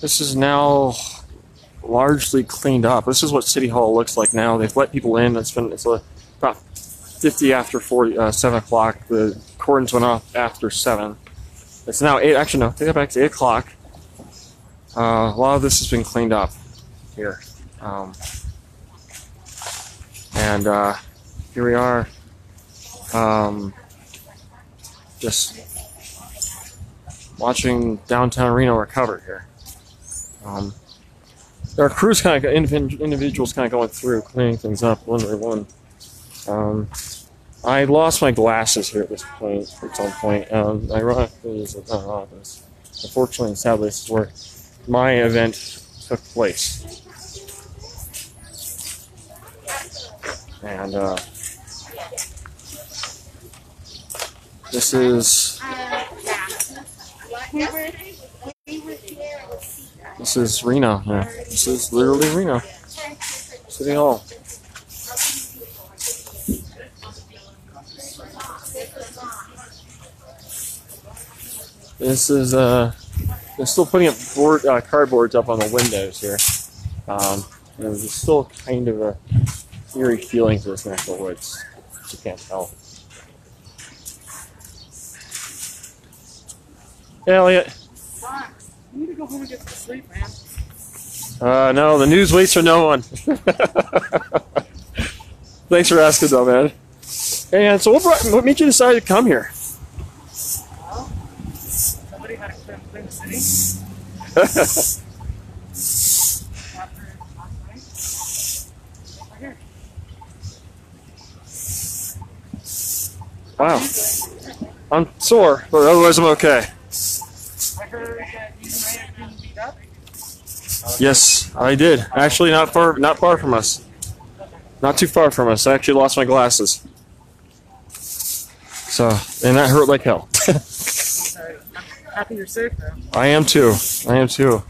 This is now largely cleaned up. This is what City Hall looks like now. They've let people in. It's been it's about 50 after 40, uh, 7 o'clock. The cordons went off after 7. It's now 8. Actually, no, take it back to 8 o'clock. Uh, a lot of this has been cleaned up here. Um, and uh, here we are. Um, just watching downtown Reno recover here. Um, there are crews kind of individuals kind of going through cleaning things up one by one. Um, I lost my glasses here at this point at some point. Um, ironically, is not office. Unfortunately sadly, this is where my event took place. And uh, this is this is Reno. Yeah, this is literally Reno City Hall. This is uh, they're still putting up board uh, cardboards up on the windows here. Um, and there's still kind of a eerie feeling to this natural woods. You can't tell. Elliot. Go home and get some sleep, man. Uh, no, the news waits for no one. Thanks for asking, though, man. And so, what, brought, what made you decide to come here? Well, somebody had to clean, clean the city. After last night. Right here. Wow. I'm sore, but otherwise I'm okay. I heard that you may have been beat up. Yes, I did. Actually, not far, not far from us. Not too far from us. I actually lost my glasses. So, and that hurt like hell. Happy you're safe, though. I am too. I am too.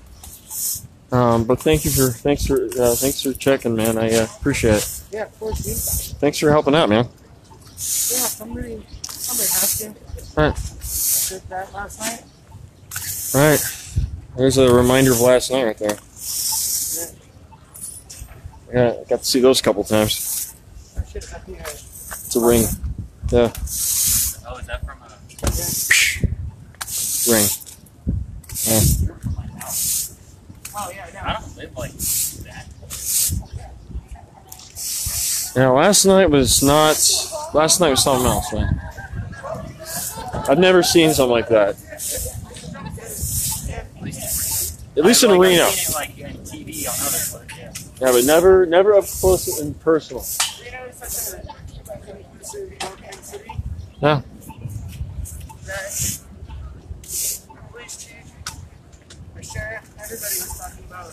Um, but thank you for thanks for uh, thanks for checking, man. I uh, appreciate it. Yeah, of course, you. Thanks for helping out, man. Yeah, somebody, somebody has to. Right. Did that last night. All right. There's a reminder of last night right there. Yeah, I got to see those a couple times. Shit, I think I- It's a ring. Yeah, Oh, is that from a ring. Yeah. Oh, yeah, I. I don't live like that. Yeah, last night was not. Last night was something else, man. I've never seen something like that. At least in I've, like, Reno. Seen it like in TV on other places. Yeah. Yeah, but never, never up close and personal. Reno is such a inclusive, open city. Yeah. that police chief, the sheriff, everybody was talking about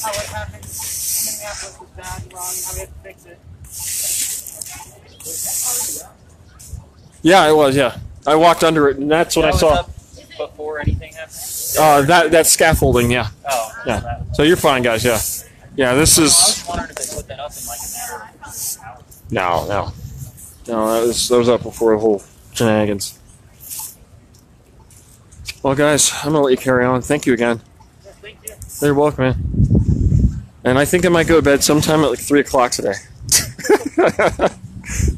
how what happened in Minneapolis was bad, wrong, how we had to fix it. Yeah, it was. Yeah, I walked under it, and that's when That I was saw up before anything happened. Uh, that that scaffolding. Yeah, Oh, yeah. So you're fine, guys. Yeah, yeah. This is was wondering if that up in like a matter of hours. no, no, no. That was that was up before the whole shenanigans. Well, guys, I'm gonna let you carry on. Thank you again. Yeah, thank you. You're welcome, man. And I think I might go to bed sometime at like three o'clock today.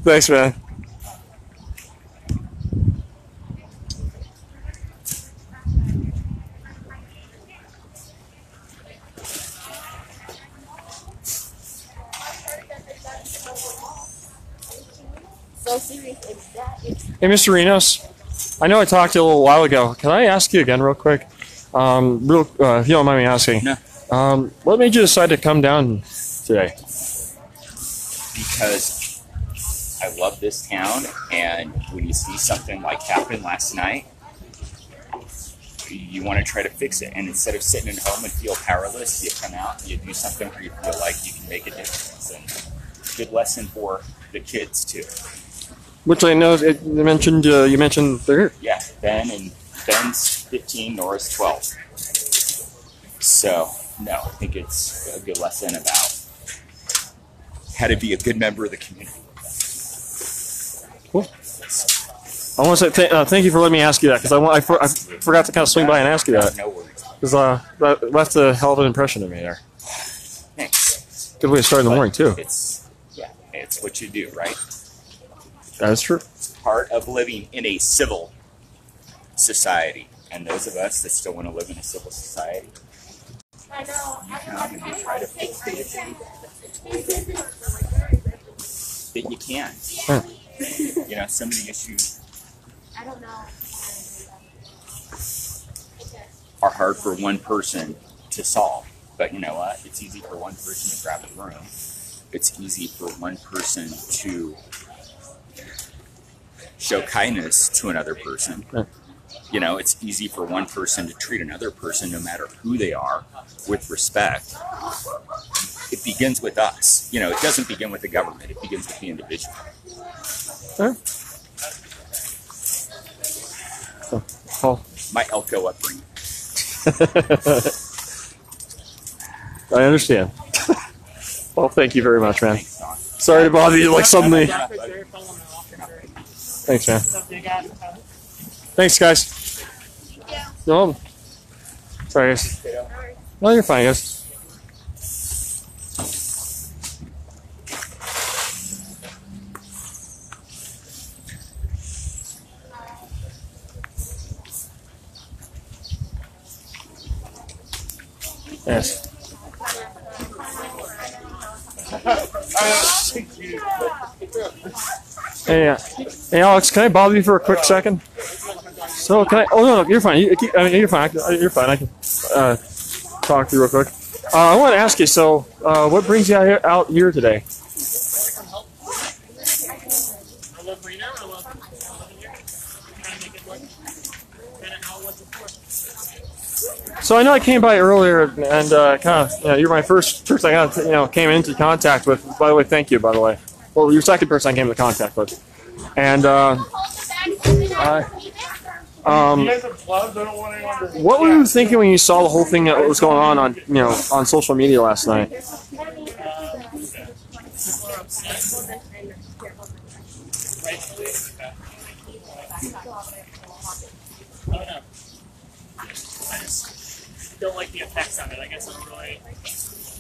Thanks, man. So serious is that? It's Hey, Mr. Rinos. I know I talked to you a little while ago. Can I ask you again, real quick? Um, real, uh, if you don't mind me asking. No. Um, what made you decide to come down today? because I love this town, and when you see something like happened last night, you, you want to try to fix it. And instead of sitting at home and feel powerless, you come out and you do something where you feel like you can make a difference. And good lesson for the kids too. Which I know it, you mentioned. Uh, you mentioned there. Yeah, Ben and Ben's 15, Nora's 12. So no, I think it's a good lesson about how to be a good member of the community. Cool. I want to say th- uh, thank you for letting me ask you that because I, I, for- I forgot to kind of swing by and ask you that. No worries. Because uh, that left a hell of an impression on me there. Thanks. Good way to start in the morning too. It's yeah, it's what you do, right? That is true. It's part of living in a civil society. And those of us that still want to live in a civil society, I know. you come and you try to fix the issues that you can. Huh. You know, some of the issues I don't know. are hard for one person to solve. But you know what? It's easy for one person to grab a broom. It's easy for one person to show kindness to another person. You know, it's easy for one person to treat another person, no matter who they are, with respect. It begins with us. You know, it doesn't begin with the government, it begins with the individual. Huh? So, Paul. My Elko upbringing. I understand. well, thank you very much, man. Sorry to bother you like suddenly. Thanks, man. Stuff you got. Thanks, guys. No. Sorry, guys. No, you're fine, guys. Yes. Hey, uh, hey, Alex, can I bother you for a quick second? So can I? Oh no, no, you're fine. You, I mean, you're fine. I can- You're fine. I can uh, talk to you real quick. Uh, I want to ask you. So, uh, what brings you out here, out here today? I love Reno. I love I love it here. Trying to make it work. Kind of how it was before. So I know I came by earlier and uh, kind of, you know, you're my first person I got, you know, came into contact with. By the way, thank you. By the way, well, you're the second person I came into contact with, and uh, I, um, You guys have gloves. I don't want anyone to. what were you thinking when you saw the whole thing that was going on on, you know, on social media last night? Don't know. I just don't like the effects on it. I guess I don't really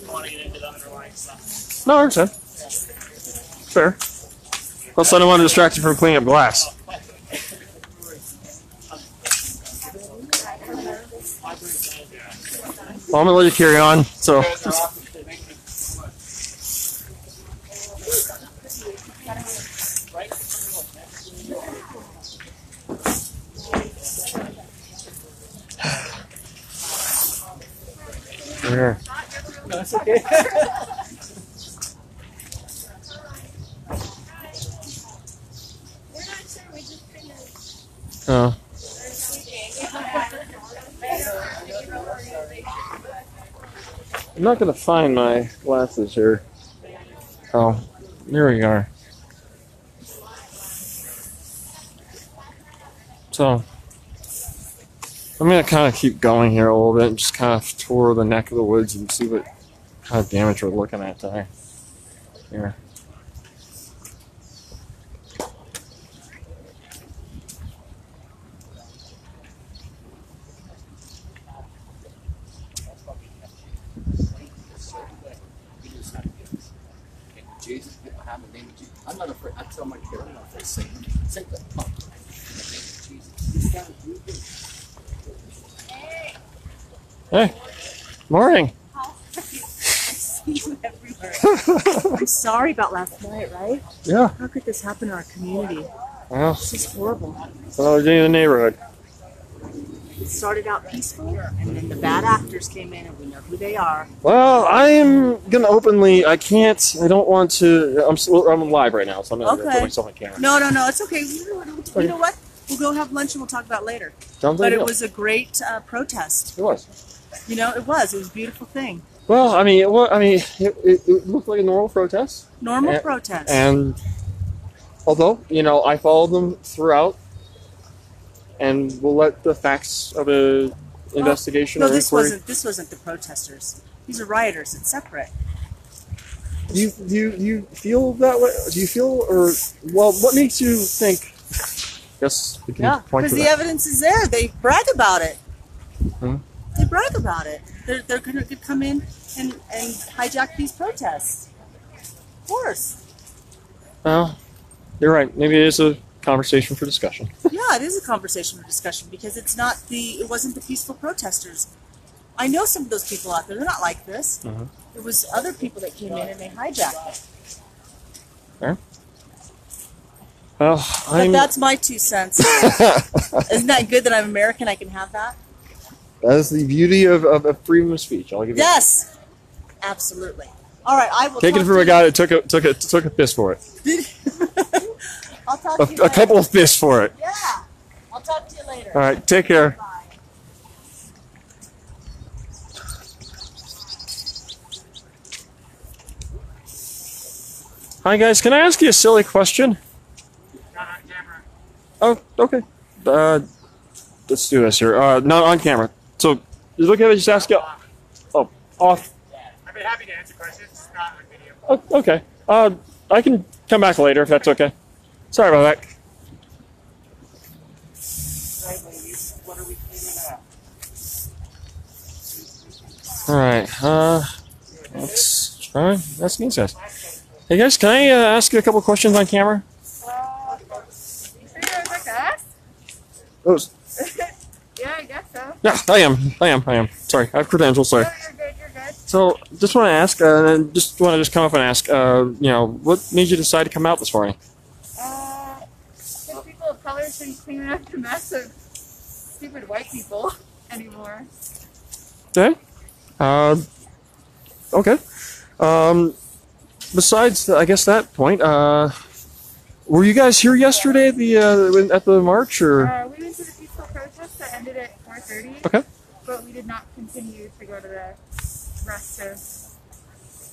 want to get into the underlying stuff. No, I understand. Fair. Plus, I don't want to distract you from cleaning up glass. Well, I'm gonna let you carry on. So, yeah. That's okay. Oh. I'm not gonna find my glasses here. Oh, there we are. So, I'm gonna kind of keep going here a little bit and just kind of tour the neck of the woods and see what kind of damage we're looking at today. Here. Jesus, get the name of Jesus. I'm not afraid. I tell my kid, I'm not afraid of Satan. Satan, come. In the name of Jesus. This guy is really good. Hey, morning. see you everywhere. I'm sorry about last night, right? Yeah. How could this happen in our community? Well, This is horrible. another day in the neighborhood. Started out peaceful, and then the bad actors came in, and we know who they are. Well, I am gonna openly. I can't. I don't want to. I'm. I'm live right now, so I'm not gonna put myself on camera. No, no, no, it's okay. You know, you know what? We'll go have lunch and we'll talk about it later. Sounds But like it deal. was a great uh, protest. It was. You know, it was. It was a beautiful thing. Well, I mean, it, wa- I mean, it, it, it looked like a normal protest, Normal Eh, protest. and although you know, I followed them throughout, and we'll let the facts of a investigation no, or this inquiry. wasn't. This wasn't the protesters. These are rioters. It's separate. Do you do you, do you feel that way? Do you feel or well? What makes you think? Yes, we can Yeah, point because the that. evidence is there. They brag about it. Hmm. They brag about it. They're, they're going to come in and, and hijack these protests. Of course. Well, you're right. Maybe it is a conversation for discussion. Yeah, it is a conversation for discussion because it's not the it wasn't the peaceful protesters. I know some of those people out there. They're not like this. Mhm. It was other people that came in and they hijacked it. Well, But I'm. that's my two cents. Isn't that good that I'm American? I can have that. that is the beauty of, of, of freedom of speech. I'll give you. Yes, absolutely. All right, I will Take it to a guy that took a took a took a piss for it. you- I'll talk A, to you a later. couple of fists for it. Yeah, I'll talk to you later. All right. Take care. Bye. Hi guys. Can I ask you a silly question? Not on camera. Oh, okay. Uh, let's do this here. Uh, not on camera. So, is it okay if I just ask you? Oh, off. I'd be happy to answer questions, not on video. Oh, okay. Uh, I can come back later if that's okay. Sorry about that. Right, ladies, what are we cleaning up? All right. Uh, let's try. That's me, says. Hey guys, can I uh, ask you a couple questions on camera? Uh, you sure you like? Oh, Yeah, I guess so. yeah, I am. I am. I am. Sorry, I have credentials. Sorry. You're good, you're good. So, just want to ask, uh, and just want to just come up and ask, uh, you know, what made you decide to come out this morning? Uh, because people of color shouldn't clean up the mess of stupid white people anymore. Okay. Um. okay. Um. Besides, I guess that point, uh, were you guys here yesterday at the uh, at the march, or Uh, we went to the peaceful protest that ended at 4.30. Okay. But we did not continue to go to the rest of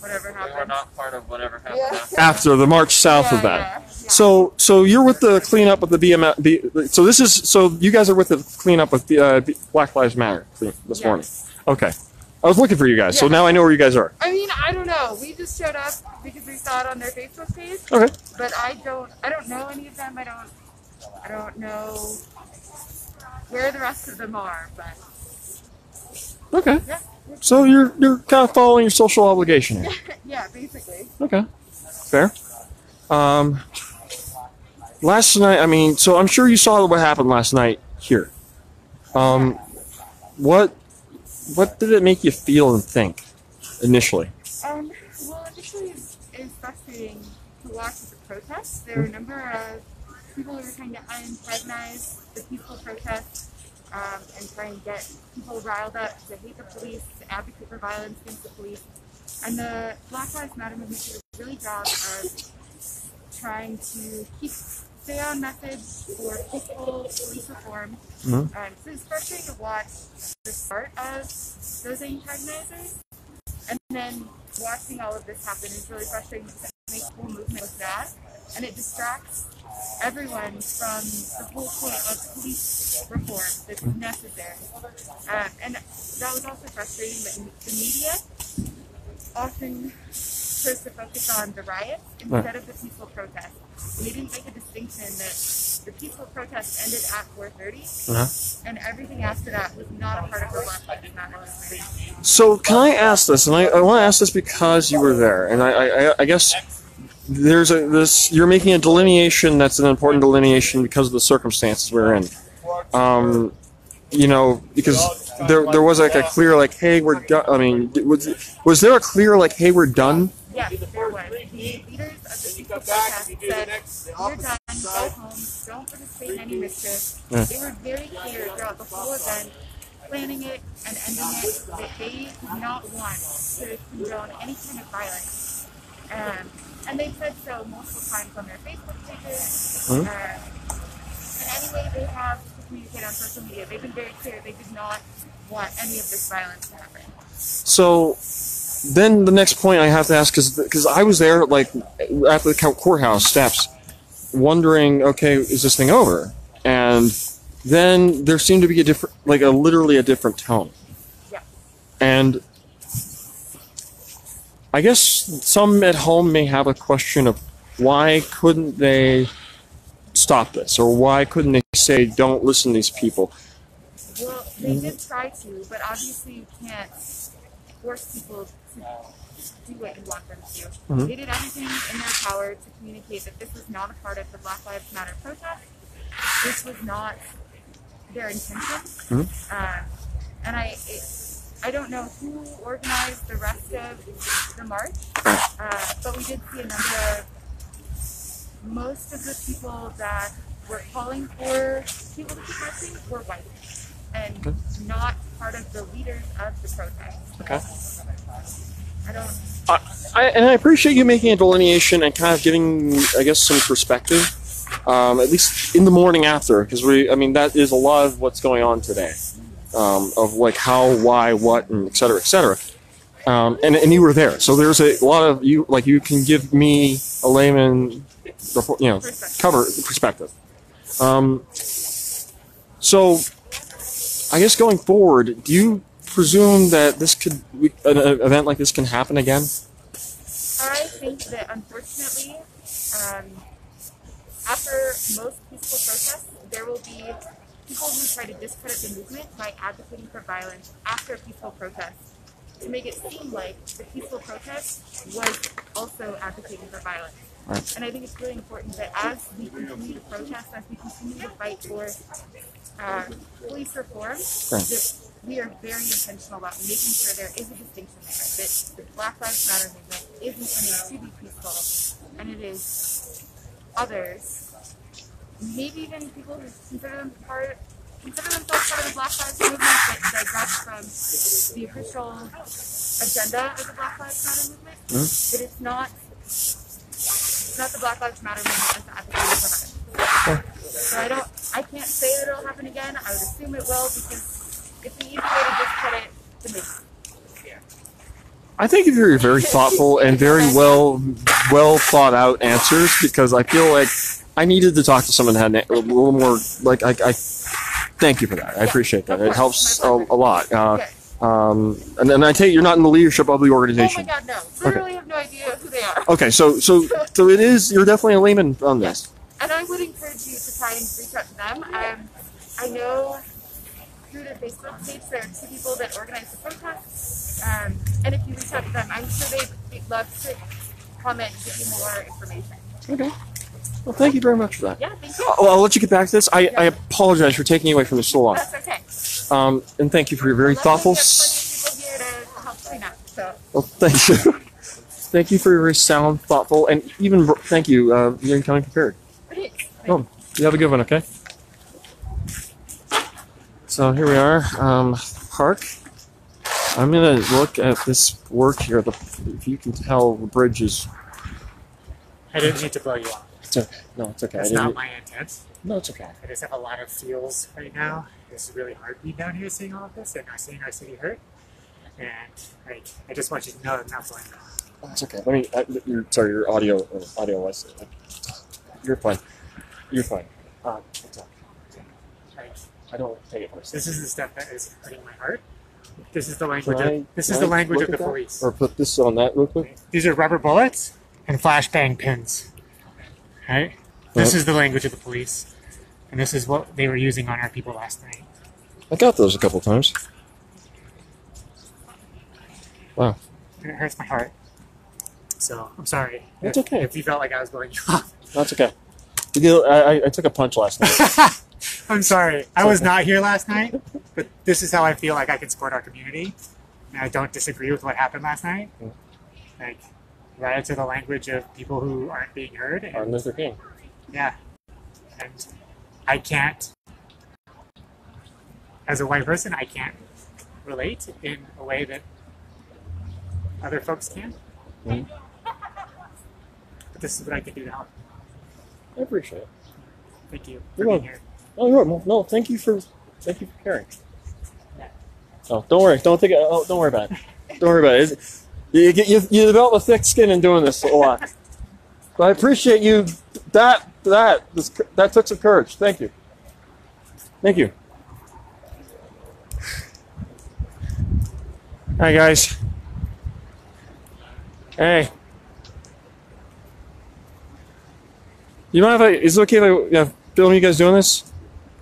whatever happened. We were not part of whatever happened Yeah. after. after the march south yeah, of that? Yeah, yeah. So, so you're with the cleanup with the BM. B, so this is so you guys are with the cleanup with the uh, Black Lives Matter clean- this Yes. morning. Okay. I was looking for you guys, so now I know where you guys are. I mean, I don't know. We just showed up because we saw it on their Facebook page. Okay. But I don't. I don't know any of them. I don't. I don't know where the rest of them are. But Okay. yeah, So you're you're kind of following your social obligation here. yeah, basically. Okay. Fair. Um, last night, I mean, so I'm sure you saw what happened last night here. Um, what what did it make you feel and think initially? Um, well, initially, it's, it's frustrating to watch the protests. There were a number of people who were trying to antagonize the peaceful protests um, and try and get people riled up to hate the police, to advocate for violence against the police. And the Black Lives Matter movement did a really job of trying to keep stay on message for peaceful police reform. Mhm. Um, so it's frustrating to watch the start of those antagonizers and then watching all of this happen is really frustrating because it makes the whole movement look bad and it distracts everyone from the whole point of police reform that's necessary. Um, and that was also frustrating that the media often chose to focus on the riots instead of the peaceful protest. And they didn't make a distinction that the peaceful protest ended at 4.30 Uh-huh. and everything after that was not a part of the Black Lives Matter. So can I ask this? And I, I want to ask this because you were there, and I, I, I guess there's a this you're making a delineation that's an important delineation because of the circumstances we're in. Um, you know, because there there was like a clear like, hey, we're done. I mean, was was there a clear like, hey, we're done? Yes, there was. The leaders of the peaceful protest said, "You're done. Go home. Don't participate in any mischief." Yeah. They were very clear throughout the whole event, planning it and ending it, that they did not want to condone any kind of violence. Um, and they said so multiple times on their Facebook pages. Mhm. Um, and anyway, they have to communicate on social media. They've been very clear they did not want any of this violence to happen. So then the next point I have to ask is because I was there like at the courthouse steps, wondering, okay, is this thing over? And then there seemed to be a different, like a literally a different tone. Yeah. And I guess some at home may have a question of why couldn't they stop this, or why couldn't they say, don't listen to these people? Well, they did try to, but obviously you can't force people do what you want them to. Mhm. They did everything in their power to communicate that this was not a part of the Black Lives Matter protest. This was not their intention. Mhm. Um, and I, it, I don't know who organized the rest of the march, uh, but we did see a number of most of the people that were calling for people to marching were white and not part of the leaders of the protest. Okay. I don't. I, I, and I appreciate you making a delineation and kind of giving, I guess, some perspective, um, at least in the morning after, because we, I mean, that is a lot of what's going on today, um, of like how, why, what, and et cetera, et cetera. Um, and, and you were there, so there's a lot of you, like you can give me a layman, you know, cover perspective. Um, so, I guess going forward, do you presume that this could, we- an event like this can happen again? I think that unfortunately, um, after most peaceful protests, there will be people who try to discredit the movement by advocating for violence after a peaceful protest to make it seem like the peaceful protest was also advocating for violence. And I think it's really important that as we continue to protest, as we continue to fight for uh, police reform, that we are very intentional about making sure there is a distinction there, that the Black Lives Matter movement is intended to be peaceful, and it is others, maybe even people who consider them part, consider themselves part of the Black Lives movement, but digress from the official agenda of the Black Lives Matter movement. That it's not, not the Black Lives Matter movement that's advocating for violence. So I don't, I can't say that it'll happen again. I would assume it will because it's an easy way to discredit the movement. I think you're very thoughtful and very well well thought out answers because I feel like I needed to talk to someone that had a little more like I, I thank you for that. I appreciate that. It helps a, a lot. Uh, Okay. Um, and then I take you're not in the leadership of the organization. Oh my god, no. Literally have no idea who they are. Okay, so so so it is you're definitely a layman on this. And I would encourage you to try and reach out to them. Um, I know through their Facebook page there are two people that organize the protest. Um, and if you reach out to them, I'm sure they'd, they'd love to comment and give you more information. Okay. Well, thank you very much for that. Yeah, thank you. I'll, I'll let you get back to this. I, I apologize for taking you away from this so long. That's okay. Um, and thank you for your very Luckily, thoughtful. we have s- plenty of people here to help clean up. So, Well, thank you. thank you for your very sound, thoughtful, and even br- thank you. Uh, you're coming prepared. thanks. Oh, you have a good one, okay? So here we are, um, park. I'm gonna look at this work here. The, if you can tell, the bridge is. I didn't mean to blow you off. It's okay. No, it's okay. I That's didn't- not my intent. no, it's okay. I just have a lot of feels right now. This is really hard being down here seeing all of this and not seeing our city hurt. And like, I just want you to know that I'm not you off. It's okay. Let me. I, your, sorry, your audio. uh, Audio was. You're fine. You're fine. Uh, it's okay. Like, I don't take it personally. this is the stuff that is hurting my heart. This is the language. I- Of, this is the I language of the that? police. Or put this on that real quick. These are rubber bullets and flashbang pins. Right? This is the language of the police. And this is what they were using on our people last night. I got those a couple times. Wow. And it hurts my heart. So I'm sorry. That's if- okay. If you felt like I was blowing you off. That's okay. You know, I, I- took a punch last night. I'm sorry. I was not here last night, but this is how I feel like I can support our community. And I don't disagree with what happened last night. Mm. Like, right to the language of people who aren't being heard. And, Martin Luther King. yeah. And I can't, as a white person, I can't relate in a way that other folks can. Mm. But this is what I can do to help. I appreciate it. Thank you You're for being welcome. here. Oh, you're welcome. No, thank you for thank you for caring. Oh, don't worry. Don't think. Oh, don't worry about it. Don't worry about it. It's- You get you, you develop a thick skin in doing this a lot. But I appreciate you that that that took some courage. Thank you. Thank you. Hi guys. Hey. You mind if I? Is it okay if I yeah, film you guys doing this?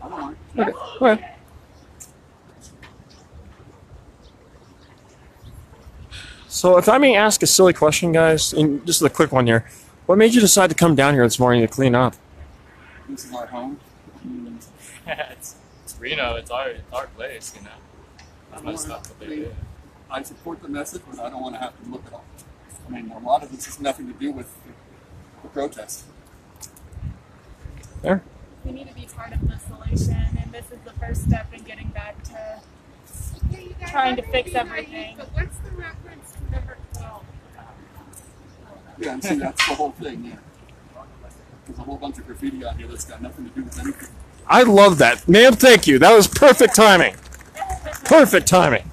I don't mind. Okay. ahead. So if I may ask a silly question, guys, and just a quick one here what made you decide to come down here this morning to clean up? This is our home. it's, it's Reno. It's our it's our place, you know. That's my stuff. What they. I support the message, but I don't want to have to look at all. I mean, a lot of this has nothing to do with the, the protest. There. We need to be part of the solution, and this is the first step in getting back to trying to fix everything. But what's the reference to number 12? Yeah, and see, that's the whole thing, yeah. There's a whole bunch of graffiti out here that's got nothing to do with anything. I love that. Ma'am, thank you. That was perfect timing. Perfect timing.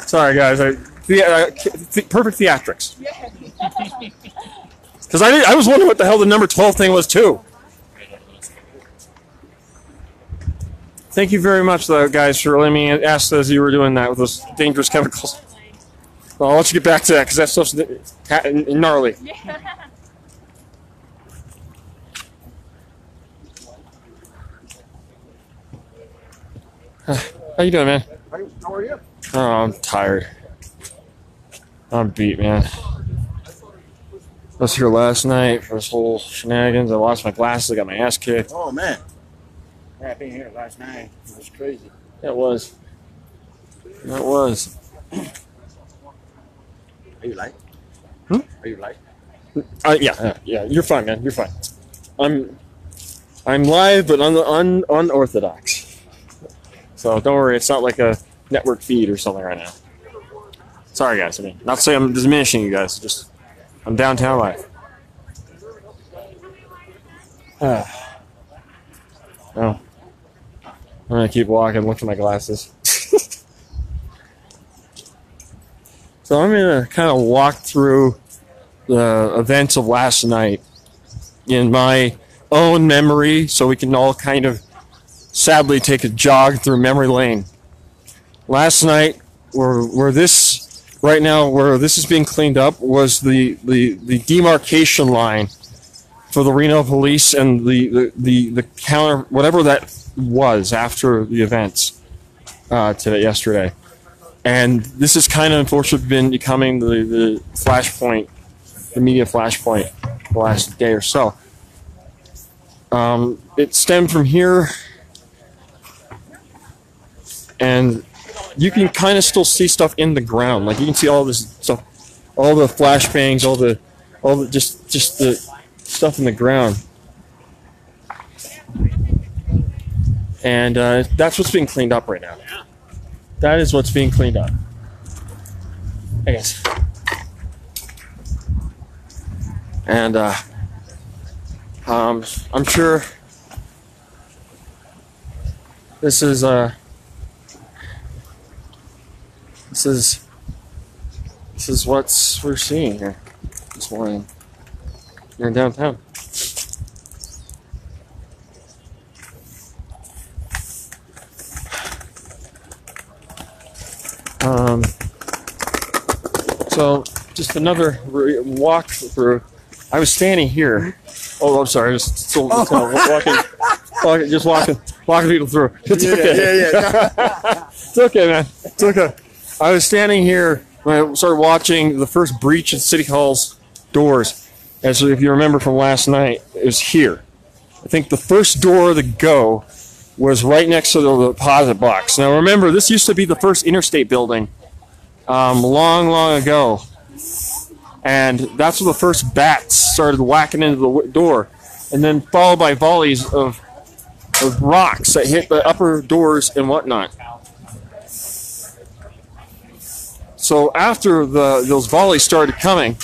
Sorry, guys. I, the, uh, the, perfect theatrics. Because I, I was wondering what the hell the number 12 thing was, too. Thank you very much, though, guys, for letting me ask as you were doing that with those dangerous chemicals. Well, I'll let you get back to that because that stuff's ha- gnarly. How you doing, man? How are you? Oh, I'm tired. I'm beat, man. I was here last night for this whole shenanigans. I lost my glasses. I got my ass kicked. Oh man. Yeah, being here last night. It was crazy. That was. That was. Are you light? Hmm? Are you light? Uh, yeah, yeah, yeah. You're fine, man. You're fine. I'm. I'm live, but un, un, unorthodox. So don't worry. It's not like a network feed or something right now. Sorry, guys. I mean, not to say I'm diminishing you guys. Just I'm downtown live. Ah. Oh. I'm gonna keep walking. Look at my glasses. so I'm gonna kind of walk through the events of last night in my own memory, so we can all kind of sadly take a jog through memory lane. Last night, where where this right now where this is being cleaned up was the the, the demarcation line for the Reno police and the, the, the, the counter whatever that was after the events uh, today yesterday. And this has kind of unfortunately been becoming the, the flashpoint, the media flashpoint the last day or so. Um, it stemmed from here and you can kind of still see stuff in the ground. Like you can see all this stuff, all the flashbangs, all the, all the just just the stuff in the ground. And uh, that's what's being cleaned up right now. That is what's being cleaned up. I guess. And uh, um, I'm sure this is uh, this is this is what's we're seeing here this morning in downtown. Um, so just another re- walk through. I was standing here. Oh, I'm sorry. I was still just kind of walking, walking, just walking, walking people through. It's Yeah, okay. yeah, yeah. it's okay, man. It's okay. I was standing here when I started watching the first breach at City Hall's doors. As if you remember from last night, it was here. I think the first door to go was right next to the deposit box. Now, remember, this used to be the first interstate building um, long, long ago. And that's where the first bats started whacking into the door. And then followed by volleys of, of rocks that hit the upper doors and whatnot. So after the those volleys started coming,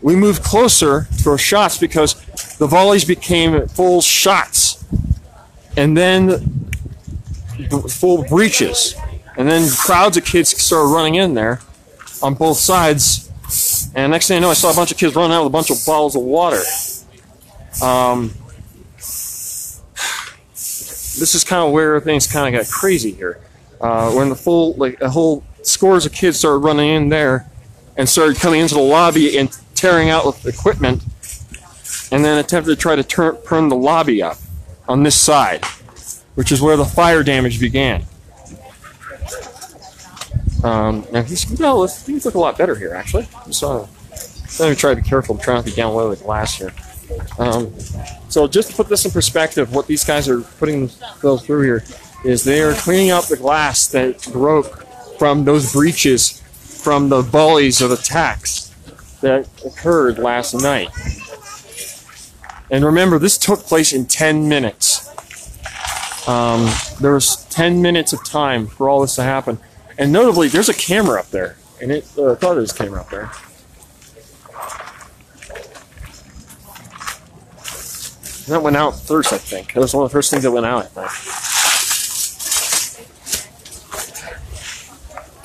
we moved closer to our shots because the volleys became full shots, and then full breaches, and then crowds of kids started running in there on both sides. And next thing I know, I saw a bunch of kids running out with a bunch of bottles of water. Um, this is kind of where things kind of got crazy here. Uh, when the full, like a whole scores of kids started running in there and started coming into the lobby and tearing out equipment, and then attempted to try to turn, turn the lobby up on this side, which is where the fire damage began. Um, now these no, things look a lot better here actually. So let me try to be careful. I'm trying to be down low with the glass here. Um, so just to put this in perspective, what these guys are putting themselves through here is they are cleaning up the glass that broke from those breaches from the volleys of attacks that occurred last night. And remember, this took place in 10 minutes. Um, there was 10 minutes of time for all this to happen. And notably, there's a camera up there. And it, uh, I thought there was a camera up there. That went out first, I think. That was one of the first things that went out, I think.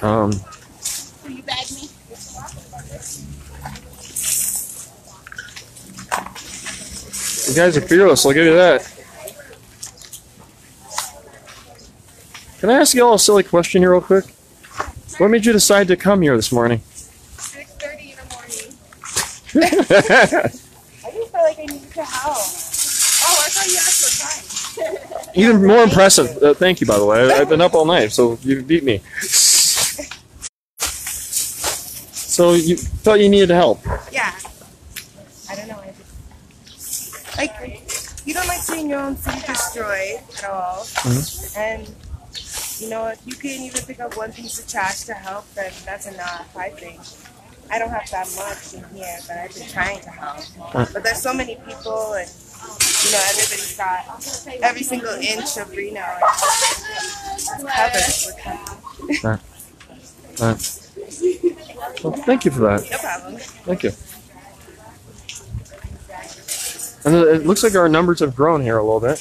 Um, Will you bag me? You guys are fearless, I'll give you that. Can I ask you all a silly question here, real quick? What made you decide to come here this morning? 6.30 in the morning. I just felt like I needed to help. Oh, I thought you asked for time. Even more impressive. Uh, thank you, by the way. I, I've been up all night, so you beat me. So you thought you needed help. Yeah. I don't know. Like you don't like seeing your own city destroyed at all, Mhm. and you know if you can even pick up one piece of trash to help, then that's enough. I think. I don't have that much in here, but I've been trying to help. But there's so many people, and you know everybody's got every single inch of Reno covered with. Uh, well, thank you for that. No problem. Thank you. And uh, it looks like our numbers have grown here a little bit.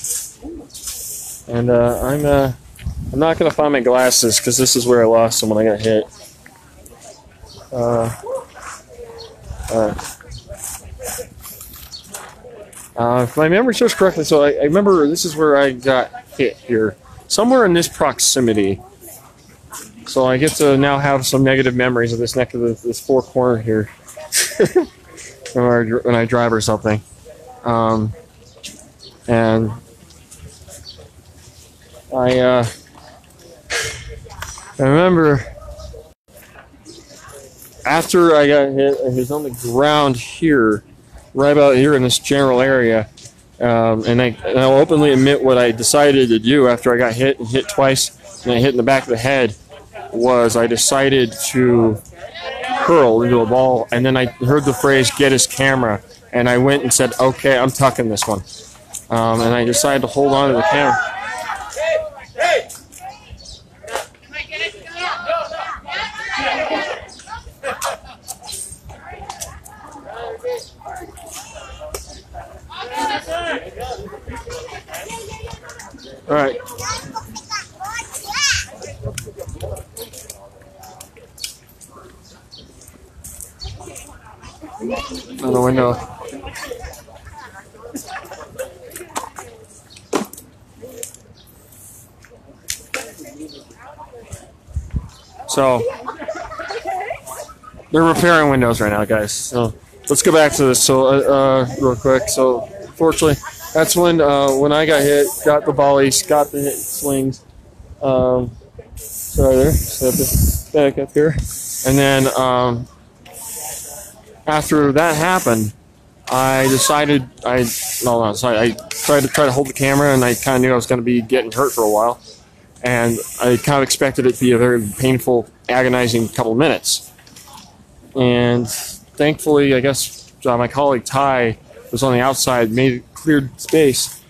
And uh, I'm uh, I'm not gonna find my glasses because this is where I lost them when I got hit. Uh, uh, uh, if my memory serves correctly, so I, I remember this is where I got hit here, somewhere in this proximity. So I get to now have some negative memories of this neck of the, this four corner here when, I, when I drive or something. Um, and I, uh, I remember after I got hit, I was on the ground here, right about here in this general area. Um, and, I, and I'll openly admit what I decided to do after I got hit and hit twice, and I hit in the back of the head was I decided to curl into a ball, and then I heard the phrase "get his camera," and I went and said, "Okay, I'm tucking this one," um, and I decided to hold on to the camera. All right. On the window. So they're repairing windows right now, guys. So let's go back to this. So uh, uh, real quick. So fortunately, that's when uh, when I got hit, got the volleys, got the swings. Um, so there, this back up here, and then um, after that happened, I decided I no no sorry I tried to try to hold the camera and I kind of knew I was going to be getting hurt for a while, and I kind of expected it to be a very painful, agonizing couple of minutes, and thankfully I guess uh, my colleague Ty was on the outside, made cleared space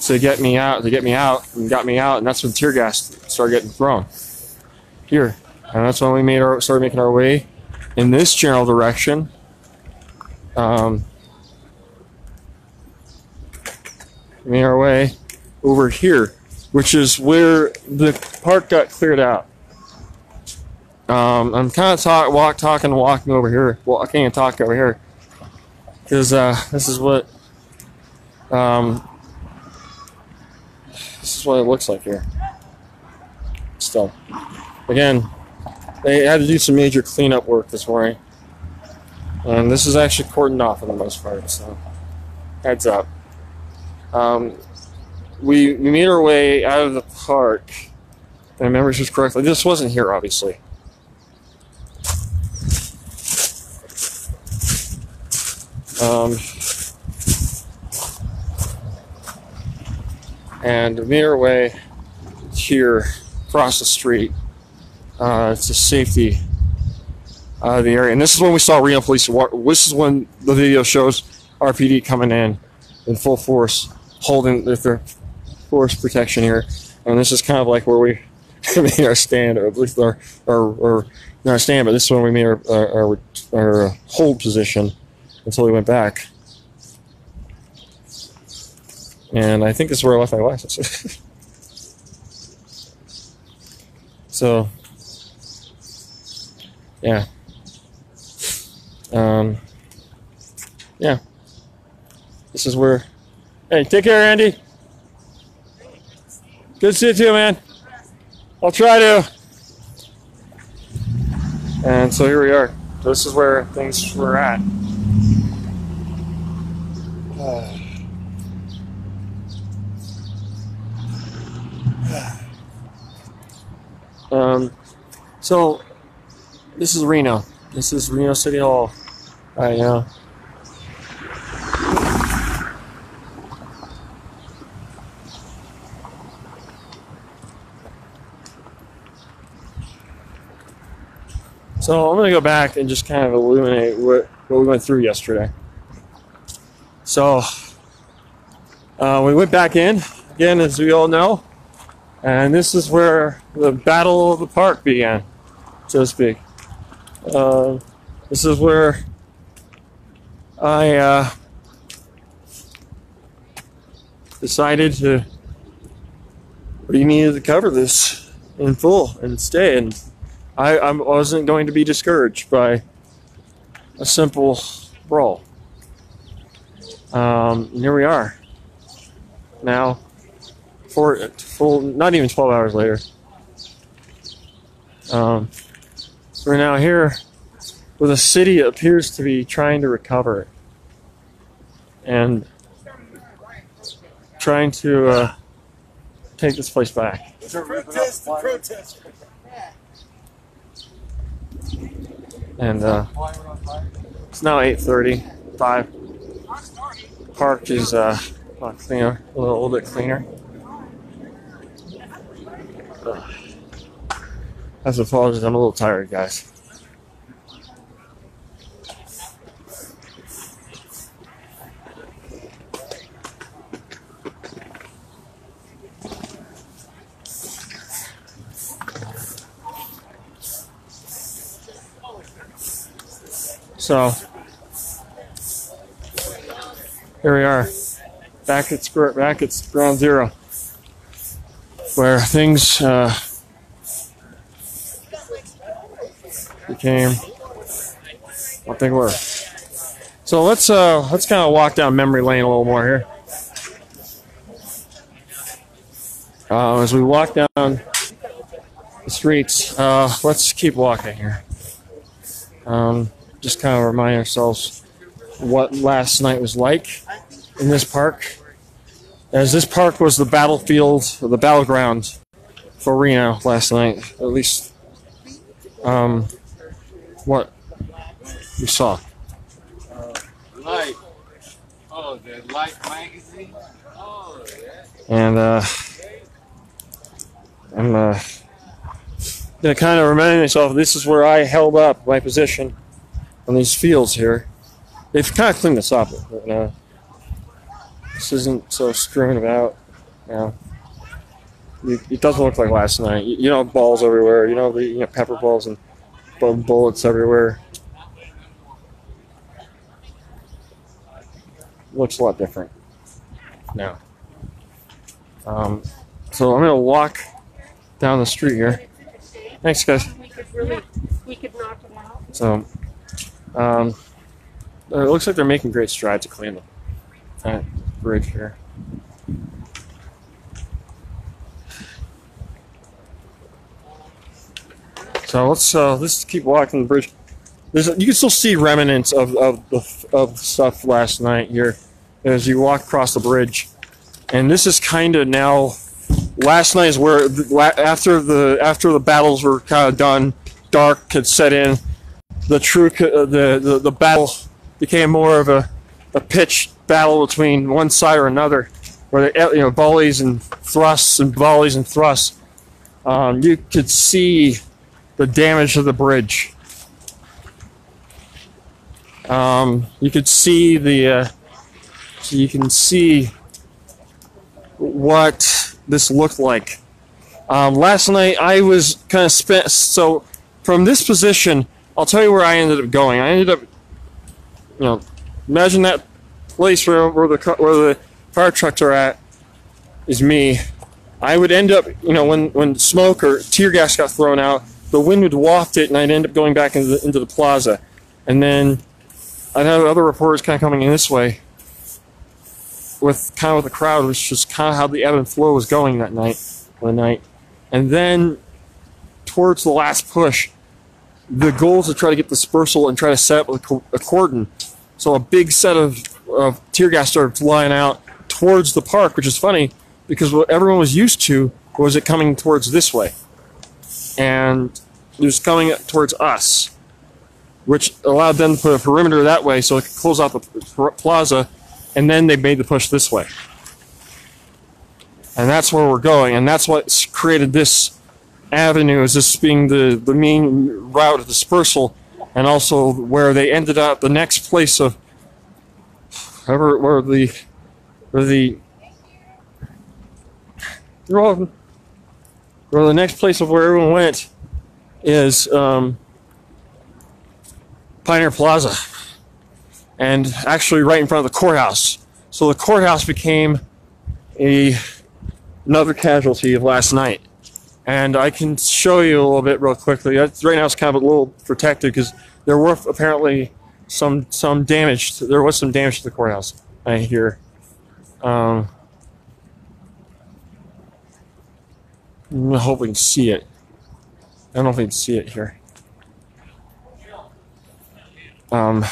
to get me out to get me out and got me out, and that's when tear gas started getting thrown. Here, and that's when we made our started making our way in this general direction. Um, made our way over here, which is where the park got cleared out. Um, I'm kind of talk, walk, talking, walking over here, walking and talking over here, because uh, this is what um, this is what it looks like here. Still, again, they had to do some major cleanup work this morning. And this is actually cordoned off for the most part, so heads up. Um, we made our way out of the park. If I remember this correctly. This wasn't here, obviously. Um, and made our way here across the street uh, to safety uh, the area. And this is when we saw Reno police. This is when the video shows RPD coming in in full force, holding their force protection here. And this is kind of like where we made our stand, or at least our, our, our not our stand, but this is when we made our, our, our, our hold position until we went back. And I think this is where I left my license. so, yeah. Um, yeah. This is where. Hey, take care, Andy. Good to see you too, man. I'll try to. And so here we are. This is where things were at. Um, so this is Reno. This is Reno City Hall. I uh, So I'm gonna go back and just kind of illuminate what, what we went through yesterday. So uh, we went back in again, as we all know, and this is where the battle of the park began, so to speak. Uh, this is where I uh, decided to we needed to cover this in full and stay and I, I wasn't going to be discouraged by a simple brawl. Um, and here we are. Now, for full, not even 12 hours later. Um, we're now here where the city appears to be trying to recover and trying to uh, take this place back. Protest protest. And uh, it's now 8:30. Five. Park is uh, a cleaner, a little, little bit cleaner. Ugh. I apologize. I'm a little tired, guys. So here we are, back at square, back at ground zero, where things uh, became what they were. So let's uh, let's kind of walk down memory lane a little more here. Uh, as we walk down the streets, uh, let's keep walking here. Um, just kind of remind ourselves what last night was like in this park. As this park was the battlefield, or the battleground for Reno last night, at least um, what we saw. Light. Oh, the Light magazine. Oh, yeah. And uh, I'm uh, gonna kind of remind myself this is where I held up my position on these fields here. They've kind of cleaned this up. But, uh, this isn't so strewn about. You know, it, it doesn't look like last night. You, you know, balls everywhere. You know, the you know, pepper balls and bu- bullets everywhere. Looks a lot different now. Um, so I'm gonna walk down the street here. Thanks, guys. We could really, we could knock them out. So, um, it looks like they're making great strides to clean the that bridge here. So let's uh, let's keep walking the bridge. There's you can still see remnants of of the of stuff last night here as you walk across the bridge, and this is kind of now. Last night is where after the after the battles were kind of done, dark had set in. The true uh, the, the the battle became more of a a pitched battle between one side or another, where they, you know volleys and thrusts and volleys and thrusts. Um, you could see the damage to the bridge. Um, you could see the. Uh, you can see what this looked like. Um, last night I was kind of spent. So from this position, I'll tell you where I ended up going. I ended up, you know, imagine that place where, where the where the fire trucks are at is me. I would end up, you know, when when smoke or tear gas got thrown out, the wind would waft it, and I'd end up going back into the, into the plaza, and then I'd have other reporters kind of coming in this way with kind of with the crowd, which is kind of how the ebb and flow was going that night, the night, and then towards the last push, the goal is to try to get dispersal and try to set up a, cordon. So a big set of, of tear gas started flying out towards the park, which is funny because what everyone was used to was it coming towards this way, and it was coming towards us, which allowed them to put a perimeter that way so it could close out the plaza, and then they made the push this way. And that's where we're going, and that's what created this avenue as this being the, the main route of dispersal, and also where they ended up the next place of wherever where the where the. Where the next place of where everyone went is um, Pioneer Plaza, and actually right in front of the courthouse. So the courthouse became a another casualty of last night and I can show you a little bit real quickly. That's, right now it's kind of a little protected because there were apparently some some damage. There was some damage to the courthouse. I hear. Um, I'm hoping can see it. I don't know if we can see it here. Um,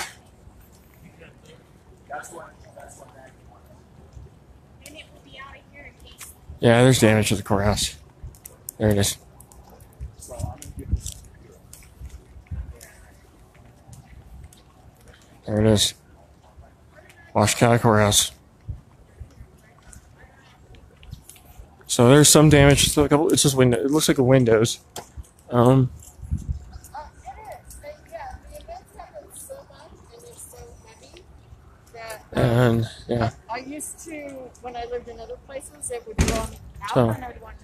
yeah, there's damage to the courthouse. There it is. There it is. Washoe County Courthouse. So there's some damage. It's a couple. It's just window. It looks like a windows. Um. And yeah. I used to, when I lived in other places, it would run out So- and I'd want to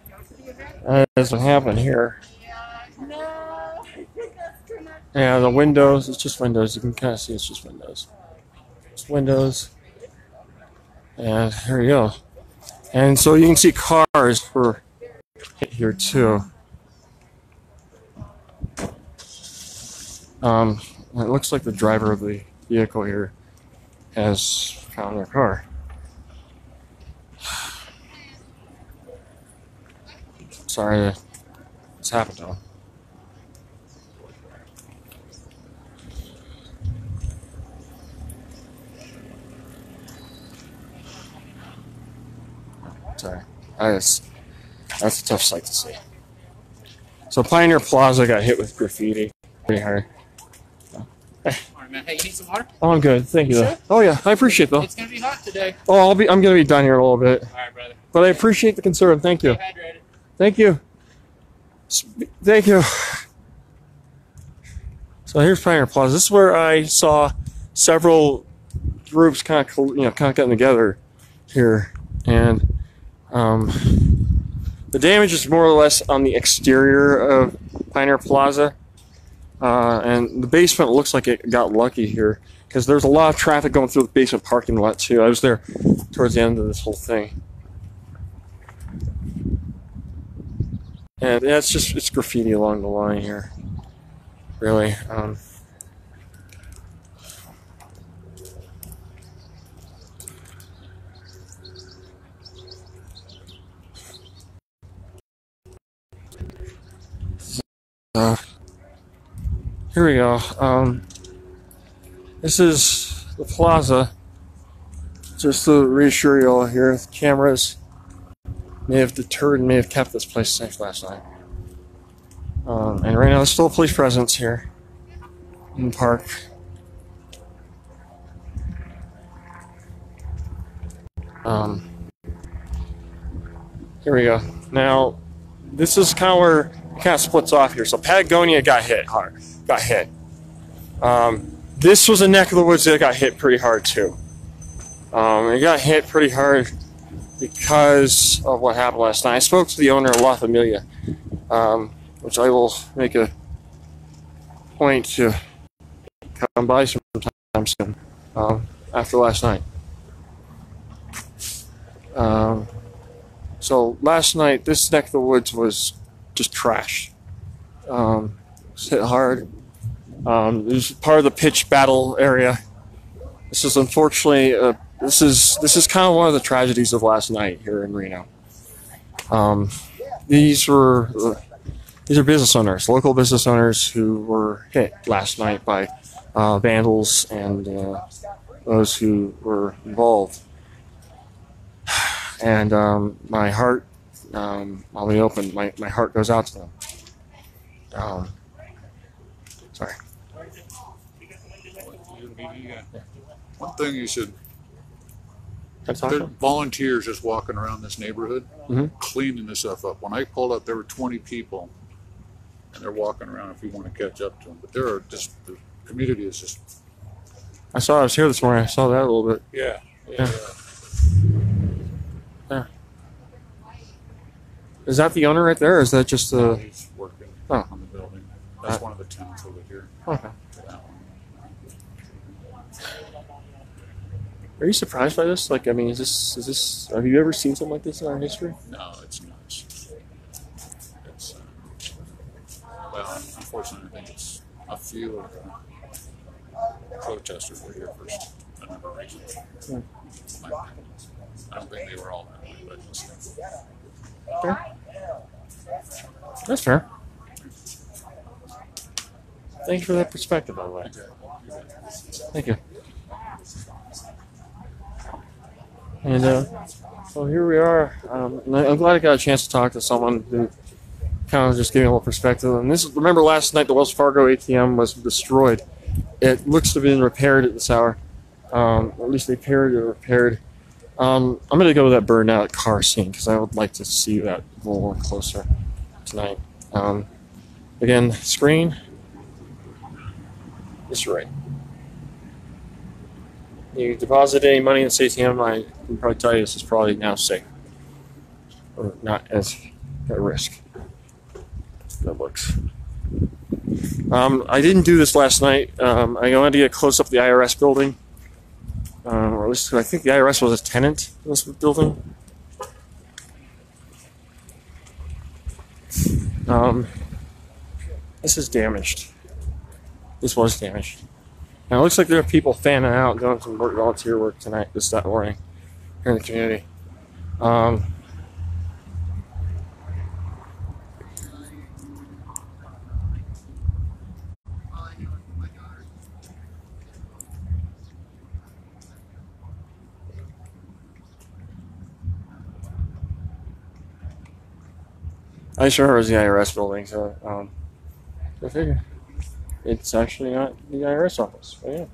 That doesn't happen here. No. Yeah, the windows, it's just windows. You can kind of see it's just windows. It's windows. And here you go. And so you can see cars for here too. Um, it looks like the driver of the vehicle here has found their car. Sorry it's happened to him. Sorry. That's, that's a tough sight to see. So Pioneer Plaza got hit with graffiti pretty hard. Alright, man. Hey, you need some water? Oh, I'm good. Thank you. Though. Sure. Oh yeah, I appreciate it, though. It's gonna be hot today. Oh, I'll be. I'm gonna be done here in a little bit. Alright, brother. But I appreciate the concern. Thank you. Thank you. Thank you. So here's Pioneer Plaza. This is where I saw several groups kind of, you know, kind of getting together here, and um, the damage is more or less on the exterior of Pioneer Plaza, uh, and the basement looks like it got lucky here because there's a lot of traffic going through the basement parking lot too. I was there towards the end of this whole thing. And yeah, it's just it's graffiti along the line here. Really. Um, uh, here we go. Um, this is the plaza. Just to reassure you all here, the cameras may have deterred and may have kept this place safe last night. Um, and right now, there's still a police presence here in the park. Um, here we go. Now, this is kind of where it kind of splits off here. So Patagonia got hit hard, got hit. Um, this was a neck of the woods that got hit pretty hard too. Um, it got hit pretty hard because of what happened last night. I spoke to the owner of La Familia, um, which I will make a point to come by sometime soon um, after last night. Um, so last night, this neck of the woods was just trash. Um, hit hard. Um, it was part of the pitch battle area. This is unfortunately uh, this is this is kind of one of the tragedies of last night here in Reno. Um, these were these are business owners, local business owners who were hit last night by uh, vandals and uh, those who were involved. And um, my heart, um, I'll be open. My, my heart goes out to them. Um, sorry. One thing you should, I talk there are volunteers just walking around this neighborhood, Mhm. cleaning this stuff up. When I pulled up, there were 20 people, and they're walking around if you want to catch up to them. But there are just, the community is just, I saw I was here this morning. I saw that a little bit. yeah. Yeah. Yeah. Is that the owner right there, or is that just the? He's working Oh. on the building. That's Uh, one of the tenants over here. Okay. That one. Are you surprised by this? Like, I mean, is this is this? Have you ever seen something like this in our history? No, it's not. It's, uh, well, unfortunately, I think it's a few of the protesters were here first a number of reasons. I don't think they were all that way, but Fair. That's fair. Thank you for that perspective, by the way. Thank you. And uh, well, here we are. Um, I- I'm glad I got a chance to talk to someone who kind of just gave me a little perspective. And this, remember, last night the Wells Fargo ATM was destroyed. It looks to have been repaired at this hour. Um, at least they repaired or repaired. Um, I'm gonna go with that burned out car scene because I would like to see that a little closer tonight. Um, again, screen. It's right. You deposit any money in this I can probably tell you this is probably now safe. Or not as at risk. That looks. Um, I didn't do this last night. Um, I wanted to get close up the IRS building. Um, or at least I think the IRS was a tenant in this building. Um, this is damaged. This was damaged. It looks like there are people fanning out doing some volunteer work tonight, this that morning, here in the community. Um, I sure it was the IRS building, so um, I figure it's actually not the IRS office. But yeah,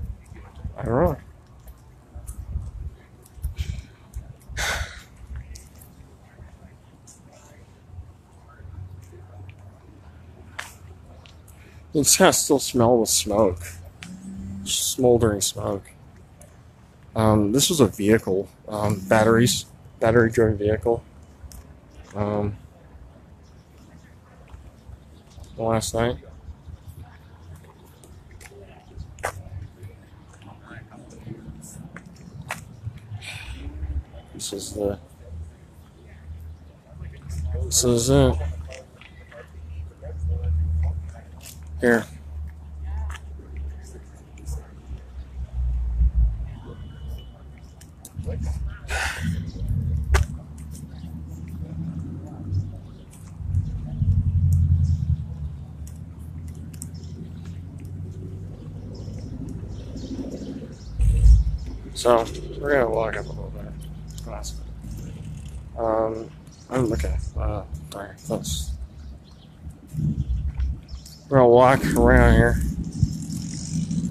wrong. It's kind of still smell the smoke, smoldering smoke. Um, this was a vehicle, um, batteries, battery-driven vehicle. Um, last night. Is the. This is it. Here. So we're gonna walk up a little. Um, I'm okay. Uh, alright, let's. We're gonna walk around here.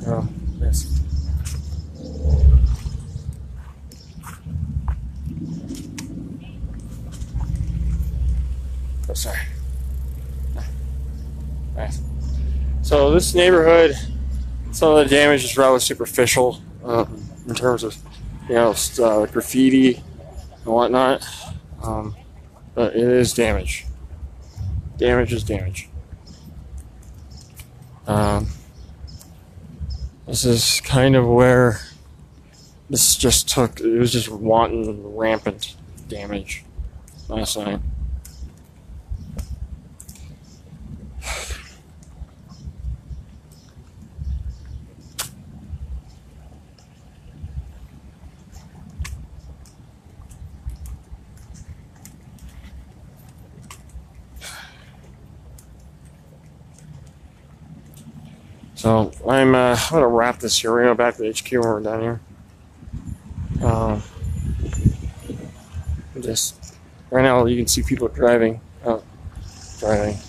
Oh, yes. Oh, sorry. Alright. So, this neighborhood, some of the damage is rather superficial uh, in terms of, you know, uh, graffiti and whatnot. Um, but it is damage. Damage is damage. Um, this is kind of where this just took. It was just wanton, rampant damage last night. So I'm uh, I'm gonna wrap this here. We're gonna go back to HQ when we're done here. Um, just right now, you can see people driving. Oh, driving.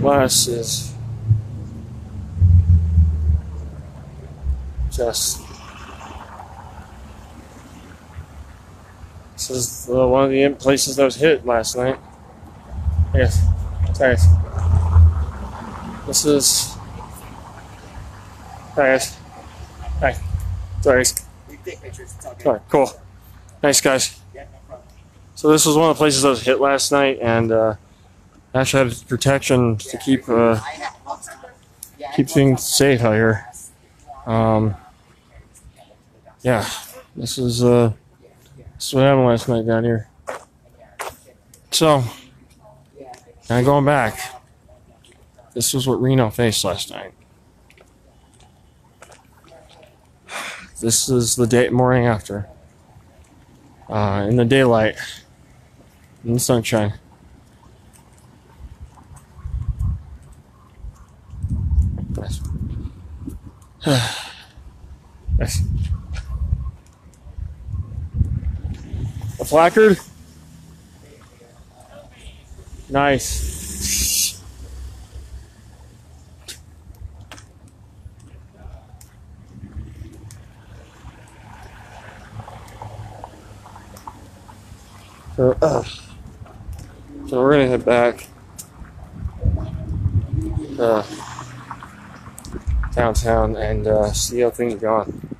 Plus is just this is one of the places that was hit last night. Yes. Sorry. guys. This is. Guys. Hi. Sorry. It's all right, cool. Nice guys. So this was one of the places that was hit last night, and uh, actually had protection to keep uh, keep things safe out here. Um, yeah, this is uh, this is what happened last night down here. So, now going back, this was what Reno faced last night. This is the day morning after. Uh, in the daylight, in the sunshine. Nice. nice. A placard? Nice. So, uh, so we're gonna head back uh, downtown and uh, see how things are going.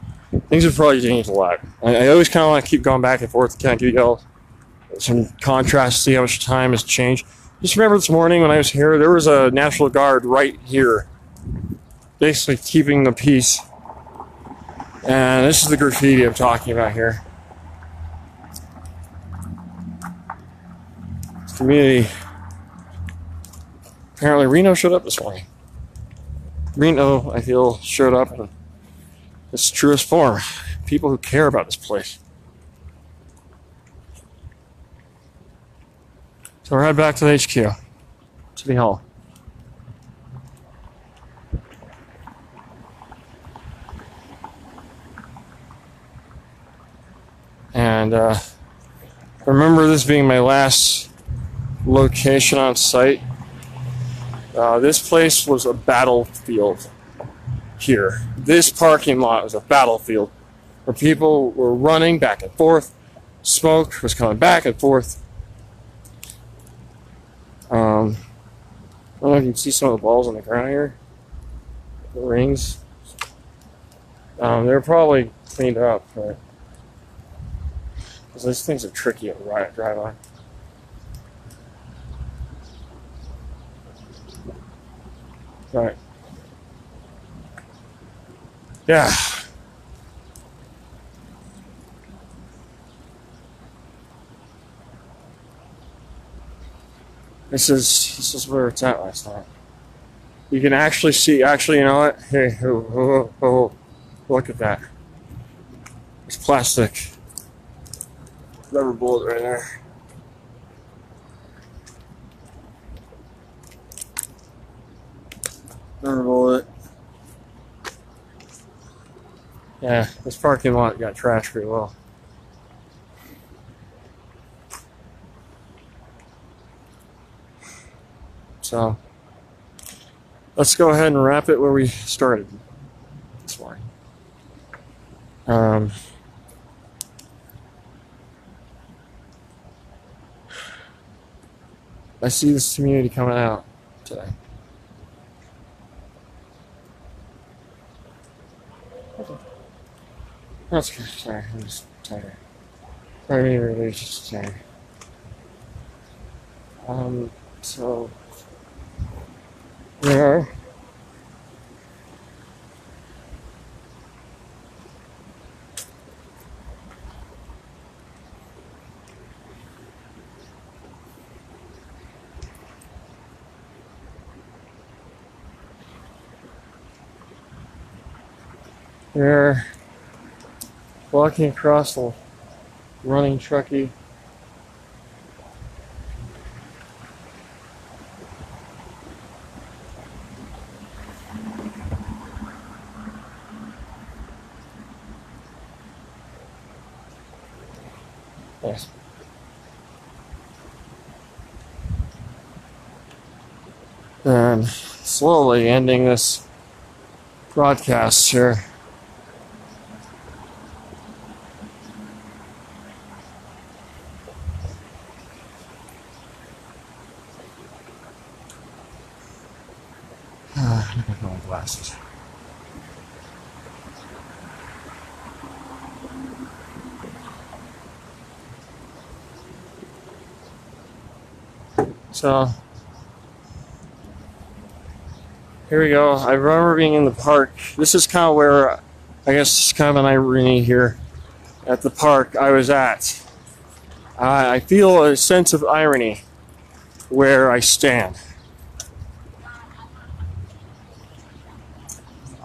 Things have probably changed a lot. I, I always kind of want to keep going back and forth, to kind of give y'all some contrast, see how much time has changed. Just remember this morning when I was here, there was a National Guard right here, basically keeping the peace. And this is the graffiti I'm talking about here. This community. Apparently, Reno showed up this morning. Reno, I feel, showed up in its truest form. People who care about this place. So we're headed back to the HQ, City Hall. And uh, remember this being my last location on site. Uh, this place was a battlefield here. This parking lot was a battlefield where people were running back and forth. Smoke was coming back and forth. Um, I don't know if you can see some of the balls on the ground here. The rings. Um, they're probably cleaned up, but these things are tricky to ride, drive on. Right. Yeah. This is this is where it's at last night. You can actually see. Actually, you know what? Hey, oh, oh, oh, look at that. It's plastic. Rubber bullet right there. Rubber bullet. Yeah, this parking lot got trashed pretty well. So let's go ahead and wrap it where we started this morning. Um, I see this community coming out today. Okay. That's good. Sorry, I'm just tired. I mean, really just tired. Um, so there. We're walking across the running Truckee. Yes. And slowly ending this broadcast here. Ah, look at my glasses. So here we go. I remember being in the park. This is kind of where I guess it's kind of an irony here at the park I was at. I I feel a sense of irony where I stand.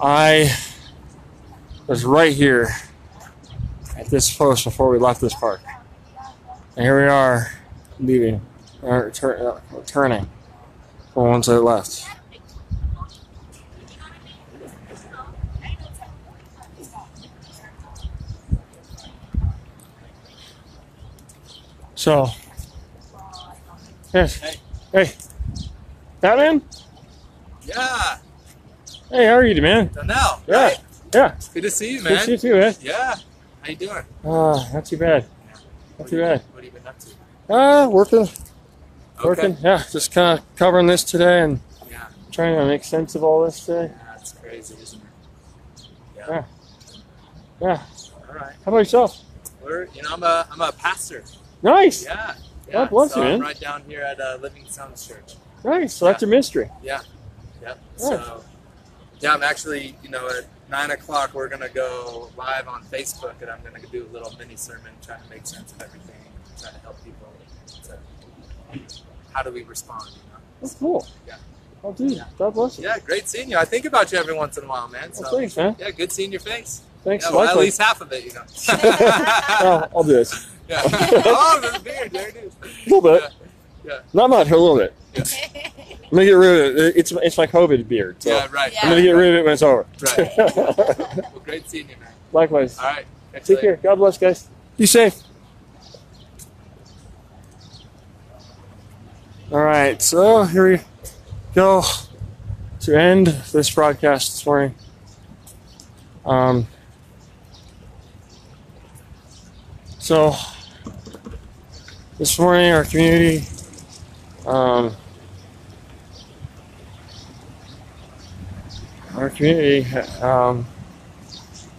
I was right here at this post before we left this park. And here we are leaving, or tur- uh, turning from ones that left. So, yes. Hey. Batman? Yeah, Hey, how are you, man? Donnell. Yeah. right? Yeah. Good to see you, man. Good to see you too, man. Yeah. How you doing? Ah, not too bad. Not too bad. What have you been up to? Ah, working. Working. Okay. Yeah, just kind of covering this today and Yeah. trying to make sense of all this today. That's crazy, isn't it? Yeah. Yeah. All right. How about yourself? We're, you know, I'm a, I'm a pastor. Nice. Yeah. yeah. God bless so you, I'm man. right down here at uh, Living Stones Church. Nice. So that's your mystery. Yeah. Yep. Nice. So, yeah, I'm actually, you know, at nine o'clock we're gonna go live on Facebook, and I'm gonna do a little mini sermon, trying to make sense of everything, trying to help people. To, how do we respond? You know? That's cool. Yeah. Oh, dude. God bless you. Yeah, great seeing you. I think about you every once in a while, man. So, Well, thanks, man. Yeah, good seeing your face. Thanks. Yeah, well, at least half of it, you know. I'll do this. Yeah. oh, the beard. There it is. A little bit. Yeah. Not much, a little bit. I'm gonna get rid of it. It's it's my COVID beard. So Yeah, right. I'm gonna get rid of it when it's over. Right. well, great seeing you, man. Likewise. All right. Catch Take later. care. God bless, guys. Be safe. All right, so here we go to end this broadcast this morning. Um, so this morning, our community, um, our community, um,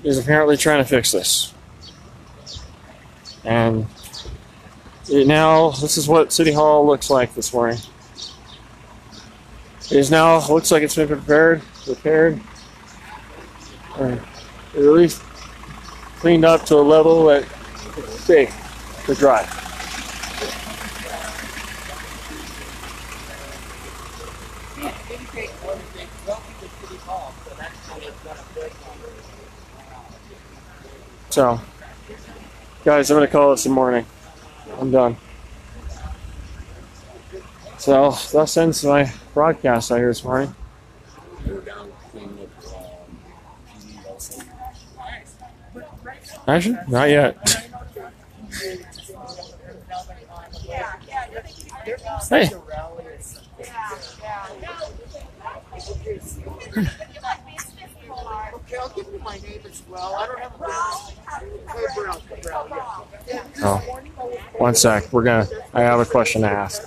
is apparently trying to fix this. And now, this is what City Hall looks like this morning. It is now, looks like it's been prepared, repaired, or at least cleaned up to a level that it's safe to drive. So, guys, I'm gonna call this a morning. I'm done. So that ends my broadcast out here this morning. They're down cleaning up PD also. Actually, not yet. Hey. Okay, I'll give you my name as well. I don't have a Hey, Brown, Brown, yeah. Oh, one sec. We're gonna. I have a question to ask.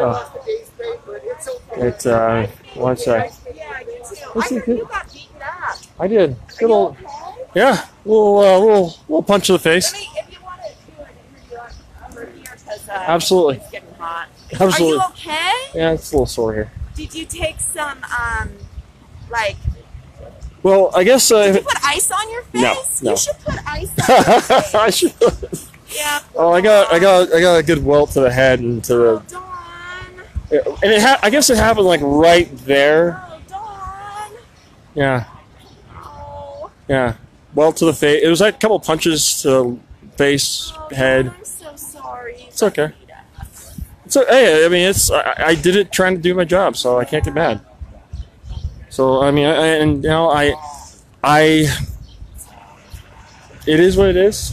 Oh. It's uh, one sec. What's I did. Good old. Yeah, little uh, little little punch to the face. Absolutely. Absolutely. Are you okay? Yeah, it's a little sore here. Did you take some um, like well, I guess uh, did you put ice on your face? no. You should put ice on your face. I should. Yeah. Oh, I got I got I got a good welt to the head and to the. And it ha- I guess it happened like right there. Yeah. Yeah. Welt to the face. It was like a couple punches to the face, head. I'm so sorry. It's okay. So hey, I mean, it's I, I did it trying to do my job, so I can't get mad. So I mean, I, and you know, I, I, it is what it is.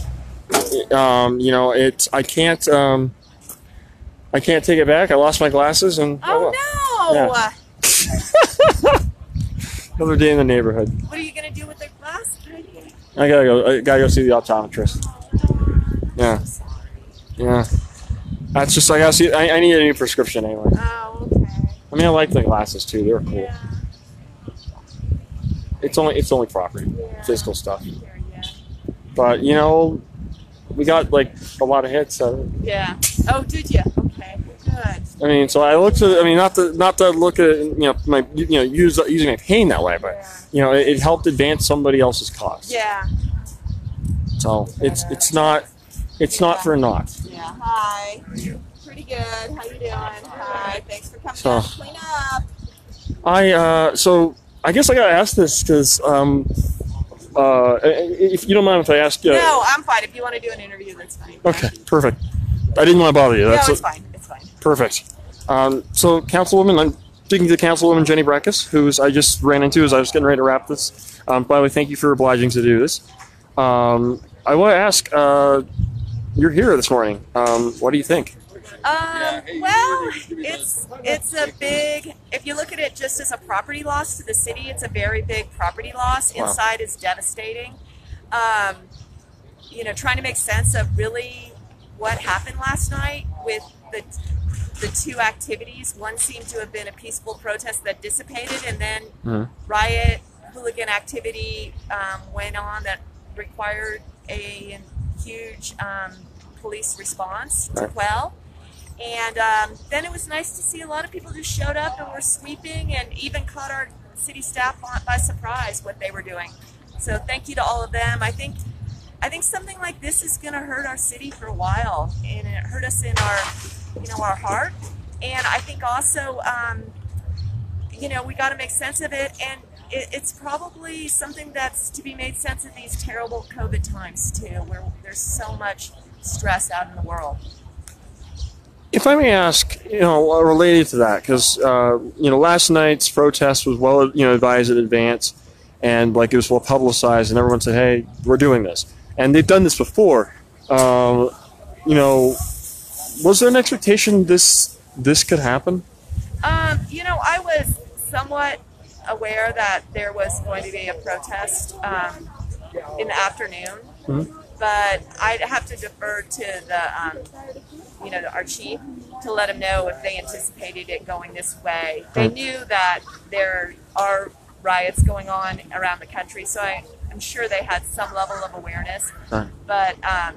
Um, you know, it's I can't um, I can't take it back. I lost my glasses, and Oh no! Yeah. another day in the neighborhood. What are you gonna do with the glasses? I gotta go. I gotta go see the optometrist. Yeah, yeah. That's just I gotta see. I, I need a new prescription anyway. Oh, okay. I mean, I like the glasses too. They're cool. It's only it's only property, physical stuff. But you know, we got like a lot of hits. So, Yeah. Oh, did you? Okay. Good. I mean, so I looked at. I mean, not to not to look at you know my you know use using my pain that way, but you know it, it helped advance somebody else's cause. Yeah. So it's it's not it's not for naught. Yeah. Hi. Pretty good. How you doing? Hi. Thanks for coming So- to clean up. I uh, so I guess I gotta ask this because um, uh, if you don't mind if I ask you. No, I'm fine. If you want to do an interview, that's fine. Okay, perfect. I didn't want to bother you. That's no, it's a- fine. It's fine. Perfect. Um, so, Councilwoman, I'm speaking to Councilwoman Jenny Brekhus, who's I just ran into as I was getting ready to wrap this. Um, by the way, thank you for obliging to do this. Um, I want to ask, uh, you're here this morning. Um, what do you think? Um, well, it's it's a big. If you look at it just as a property loss to the city, it's a very big property loss. Wow. Inside is devastating. Um, you know, trying to make sense of really what happened last night with the the two activities. One seemed to have been a peaceful protest that dissipated, and then Mhm. riot hooligan activity um, went on that required a huge um, police response to quell. And um, then it was nice to see a lot of people who showed up and were sweeping and even caught our city staff by surprise what they were doing. So thank you to all of them. I think I think something like this is going to hurt our city for a while, and it hurt us in our you know our heart. And I think also um, you know we got to make sense of it and. It, it's probably something that's to be made sense of these terrible COVID times too, where there's so much stress out in the world. If I may ask, you know, uh, related to that, because uh, you know, last night's protest was well, you know, advised in advance, and like it was well publicized, and everyone said, "Hey, we're doing this," and they've done this before. Um, you know, was there an expectation this this could happen? Um, you know, I was somewhat aware that there was going to be a protest um, in the afternoon, but I'd have to defer to the, um, you know, our chief to let him know if they anticipated it going this way. They Hmm. knew that there are riots going on around the country, so I, I'm sure they had some level of awareness. But um,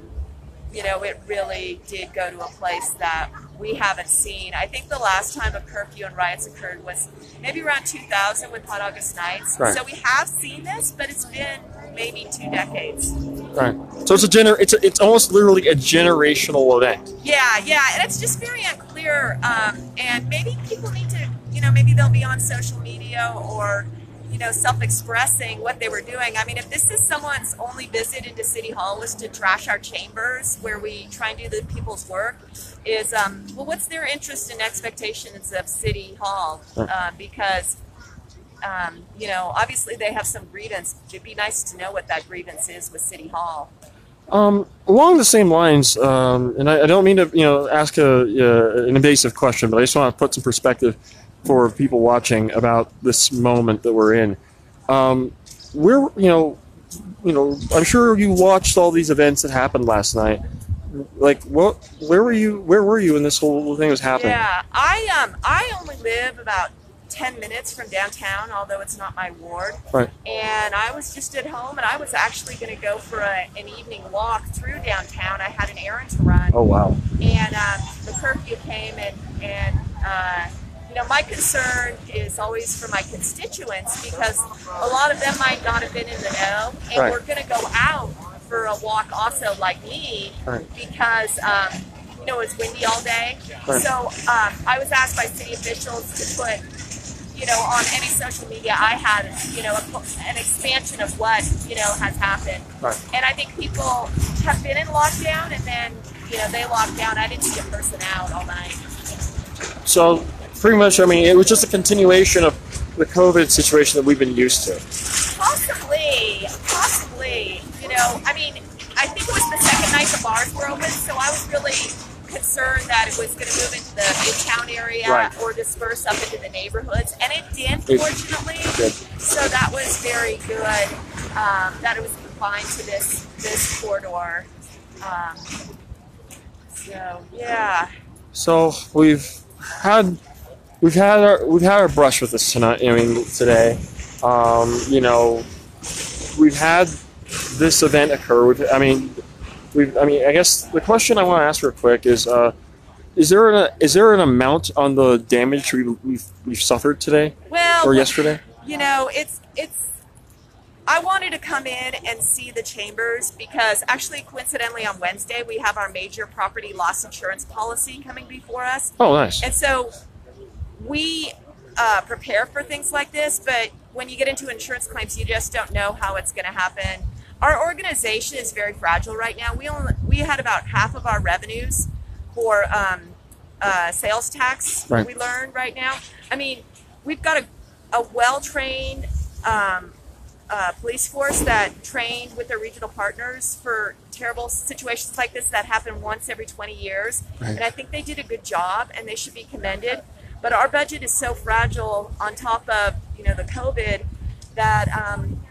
you know, it really did go to a place that we haven't seen. I think the last time a curfew and riots occurred was maybe around 2000 with Hot August Nights. Right. So we have seen this, but it's been maybe two decades. Right. So it's a gener- it's a, it's almost literally a generational event. Yeah, yeah, and it's just very unclear. Um, and maybe people need to, you know, maybe they'll be on social media or, you know, self-expressing what they were doing. I mean, if this is someone's only visit into City Hall was to trash our chambers where we try and do the people's work, is um, well, what's their interest and expectations of City Hall? Uh, because um, you know, obviously they have some grievance. It'd be nice to know what that grievance is with City Hall. Um, along the same lines, um, and I, I don't mean to, you know, ask a, uh, an invasive question, but I just want to put some perspective for people watching about this moment that we're in. Um, we're, you know, you know, I'm sure you watched all these events that happened last night. Like, what? Where were you? Where were you when this whole thing was happening? Yeah, I um I only live about 10 minutes from downtown, although it's not my ward. Right. And I was just at home, and I was actually going to go for a, an evening walk through downtown. I had an errand to run. Oh wow. And um, the curfew came, and and uh, you know my concern is always for my constituents because a lot of them might not have been in the know, and Right. we're going to go out for a walk also like me Right. because um, you know it's windy all day. Right. So um, I was asked by city officials to put you know on any social media I had you know a, an expansion of what you know has happened. Right. And I think people have been in lockdown and then, you know, they locked down. I didn't see a person out all night. So pretty much, I mean, it was just a continuation of the COVID situation that we've been used to. Possibly, possibly. You know, I mean, I think it was the second night the bars were open, so I was really concerned that it was going to move into the midtown area Right. or disperse up into the neighborhoods, and it did, It fortunately. did. So that was very good um, that it was confined to this this corridor. Um, so yeah. So we've had we've had our we've had our brush with this tonight. I mean today, um, you know, we've had this event occur. I mean, we I mean I guess the question I want to ask real quick is. Uh, is there an is there an amount on the damage we, we've we've suffered today Well, or yesterday? you know, it's it's. I wanted to come in and see the chambers because actually, coincidentally, on Wednesday we have our major property loss insurance policy coming before us. Oh, nice. And so we uh, prepare for things like this, but when you get into insurance claims, you just don't know how it's going to happen. Our organization is very fragile right now. We only we had about half of our revenues for um, uh, sales tax. Right. We learned right now. I mean, we've got a, a well trained um, uh, police force that trained with their regional partners for terrible situations like this that happen once every 20 years. Right. And I think they did a good job and they should be commended. But our budget is so fragile on top of, you know, the COVID that, um,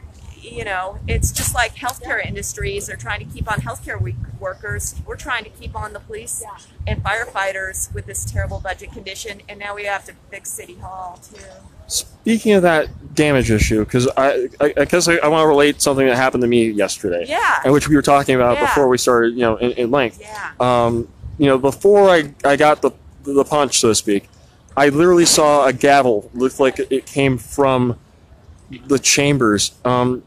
you know, it's just like healthcare industries are trying to keep on healthcare we- workers. We're trying to keep on the police and firefighters with this terrible budget condition. And now we have to fix City Hall too. Speaking of that damage issue, because I, I, I guess I, I want to relate something that happened to me yesterday. Yeah. And which we were talking about Yeah. before we started, you know, in, in length. Yeah. Um, you know, before I, I got the, the punch, so to speak, I literally saw a gavel look like it came from the chambers. Um,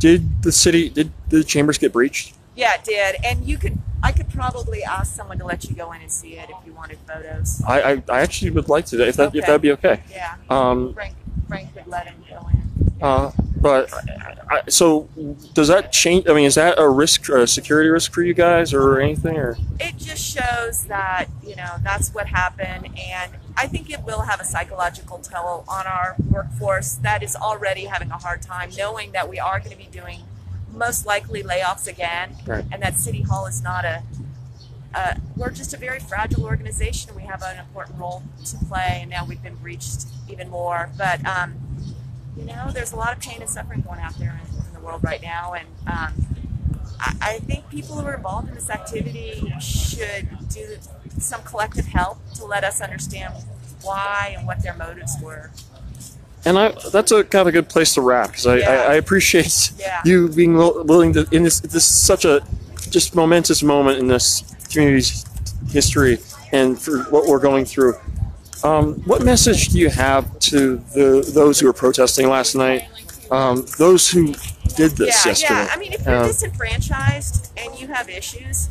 did the city, did the chambers get breached? Yeah, it did. And you could, I could probably ask someone to let you go in and see it if you wanted photos. I, I, I actually would like to, if that, if that'd be okay. Yeah. Um, Frank, Frank would let him go in. Uh, but I, so does that change? I mean, is that a risk, a security risk for you guys, or anything? Or It just shows that, you know, that's what happened. And I think it will have a psychological toll on our workforce that is already having a hard time knowing that we are going to be doing most likely layoffs again Right. and that City Hall is not a, uh, we're just a very fragile organization. We have an important role to play, and now we've been breached even more. But um, you know, there's a lot of pain and suffering going out there in, in the world right now, and um, I, I think people who are involved in this activity should do some collective help to let us understand why and what their motives were. and I that's a kind of a good place to wrap because I, I, I appreciate Yeah. you being willing to in this this is such a just momentous moment in this community's history and for what we're going through. Um, what message do you have to the those who were protesting last night? Um, those who did this yeah, yesterday. yeah. I mean, if you're Um, disenfranchised and you have issues,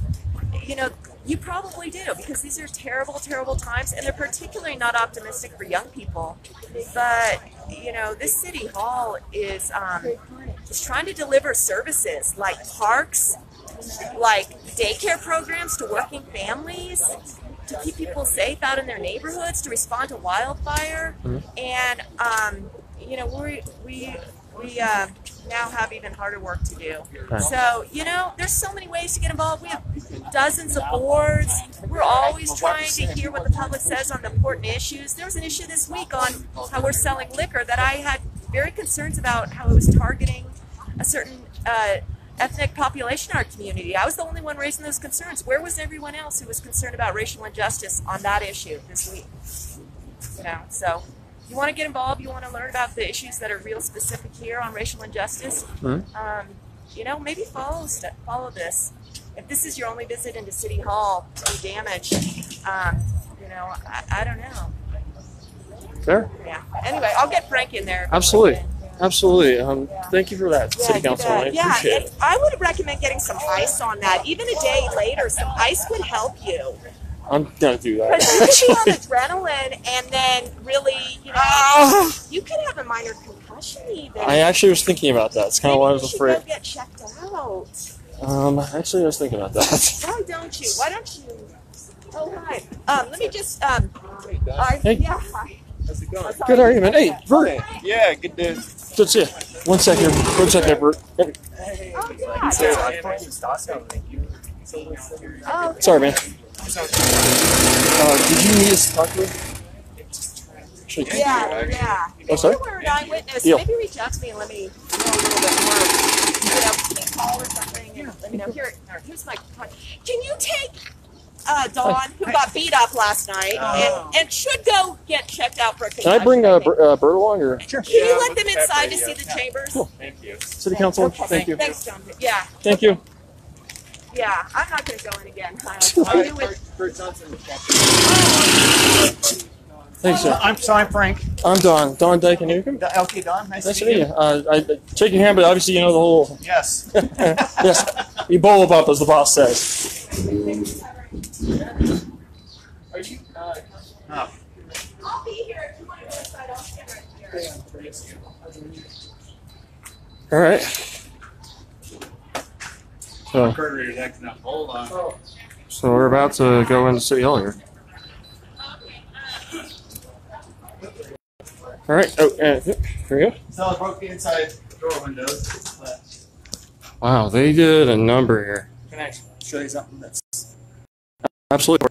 you know, you probably do because these are terrible, terrible times, and they're particularly not optimistic for young people. But you know, this city hall is um, is trying to deliver services like parks, like daycare programs to working families, to keep people safe out in their neighborhoods, to respond to wildfire, and um, you know, we we we uh, now have even harder work to do. Right. So you know, there's so many ways to get involved. We have dozens of boards. We're always trying to hear what the public says on the important issues. There was an issue this week on how we're selling liquor that I had very concerns about how it was targeting a certain uh, ethnic population in our community. I was the only one raising those concerns. Where was everyone else who was concerned about racial injustice on that issue this week? You know, so you want to get involved, you want to learn about the issues that are real specific here on racial injustice, Mhm. um, you know, maybe follow st- follow this. If this is your only visit into City Hall to do damage, um, you know, I, I don't know. There. Yeah. Anyway, I'll get Frank in there. Absolutely. Absolutely. Um, Thank you for that, Yeah, City you Council. I yeah, appreciate it. I would recommend getting some ice on that. Even a day later, some ice would help you. I'm gonna do that. Because you could be on adrenaline and then really, you know, you could have a minor concussion even. I actually was thinking about that. It's kind of why I was You afraid. go get checked out. Um, actually, I was thinking about that. Why don't you? Why don't you? Oh hi. Um, let me just um. I, Hey. Yeah. Hi. How's it going? Good argument. Hey, Bert. Yeah, good to. Good to see you. One second. One second, Bert. Hey, Oh yeah. Oh, Sorry, man. Uh, did you need us to talk to her? Yeah, yeah. Oh, sorry? If you were an eyewitness, Yeah. maybe reach out to me and let me know a little bit more. You know, give me a call or something and let me know. Here, here's my con- Can you take uh, Don, who got beat up last night and, and should go get checked out for a Can? I bring uh, think? Bert, uh, Bert along or Can you let them inside to see the chambers? Cool. Thank you. City Council? Okay. Thank you. Thanks, John. Yeah, Thank you. yeah. I'm not going to go in again. I, I do with Bert Johnson. Thanks, sir. I'm so I'm Frank. I'm Don. Don Dike-Anukam. Okay, Don. Nice, Nice to meet you. Uh, I, I shake your hand, but obviously you know the whole. Yes. yes, Ebola bump, as the boss says. All right. So, so we're about to go into City Hall here. All right. Oh, uh, here we go. So I broke the inside door windows. Wow, they did a number here. can I show you something that's Absolutely.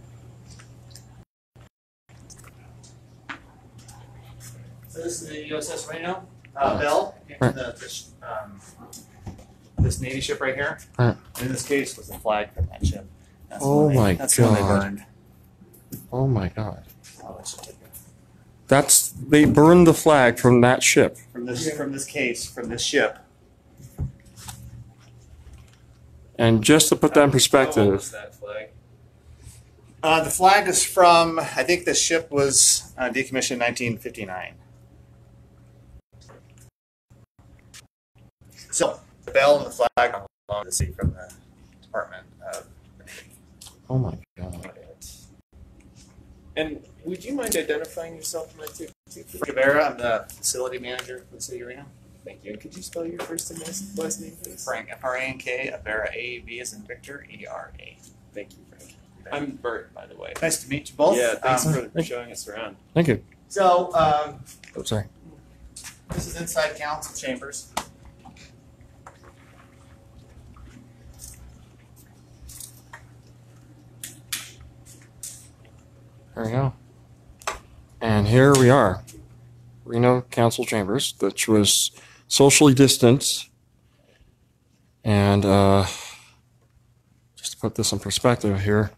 So this is the USS Reno, uh, Bell, Right. the, this, um, this Navy ship right here. Right. In this case was the flag from that ship. That's Oh they- my That's the one they God. burned. Oh my God. Oh. That's they burned the flag from that ship. From this, from this case, from this ship. And just to put that in old perspective, was that flag? Uh, the flag is from, I think the ship was uh, decommissioned in 1959. So the bell and the flag are along the sea from the Department of Navy. oh my God. And would you mind identifying yourself for my two? two Guevara, I'm the facility manager for the City of Reno. Thank you. And could you spell your first and last, last name, please? Frank, F R A N K, Avera, A V as in Victor, E R A. Thank you, Frank. I'm Bert, by the way. Nice to meet you both. Yeah, thanks Um, for showing us around. Thank you. So, um, Oh, sorry. this is inside council chambers. There we go. And here we are, Reno Council Chambers, which was socially distanced. And uh, just to put this in perspective here,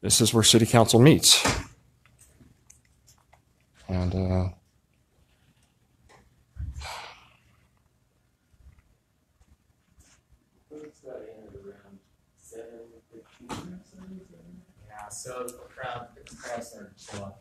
this is where City Council meets. And uh, so the crowd, the crowd started to show up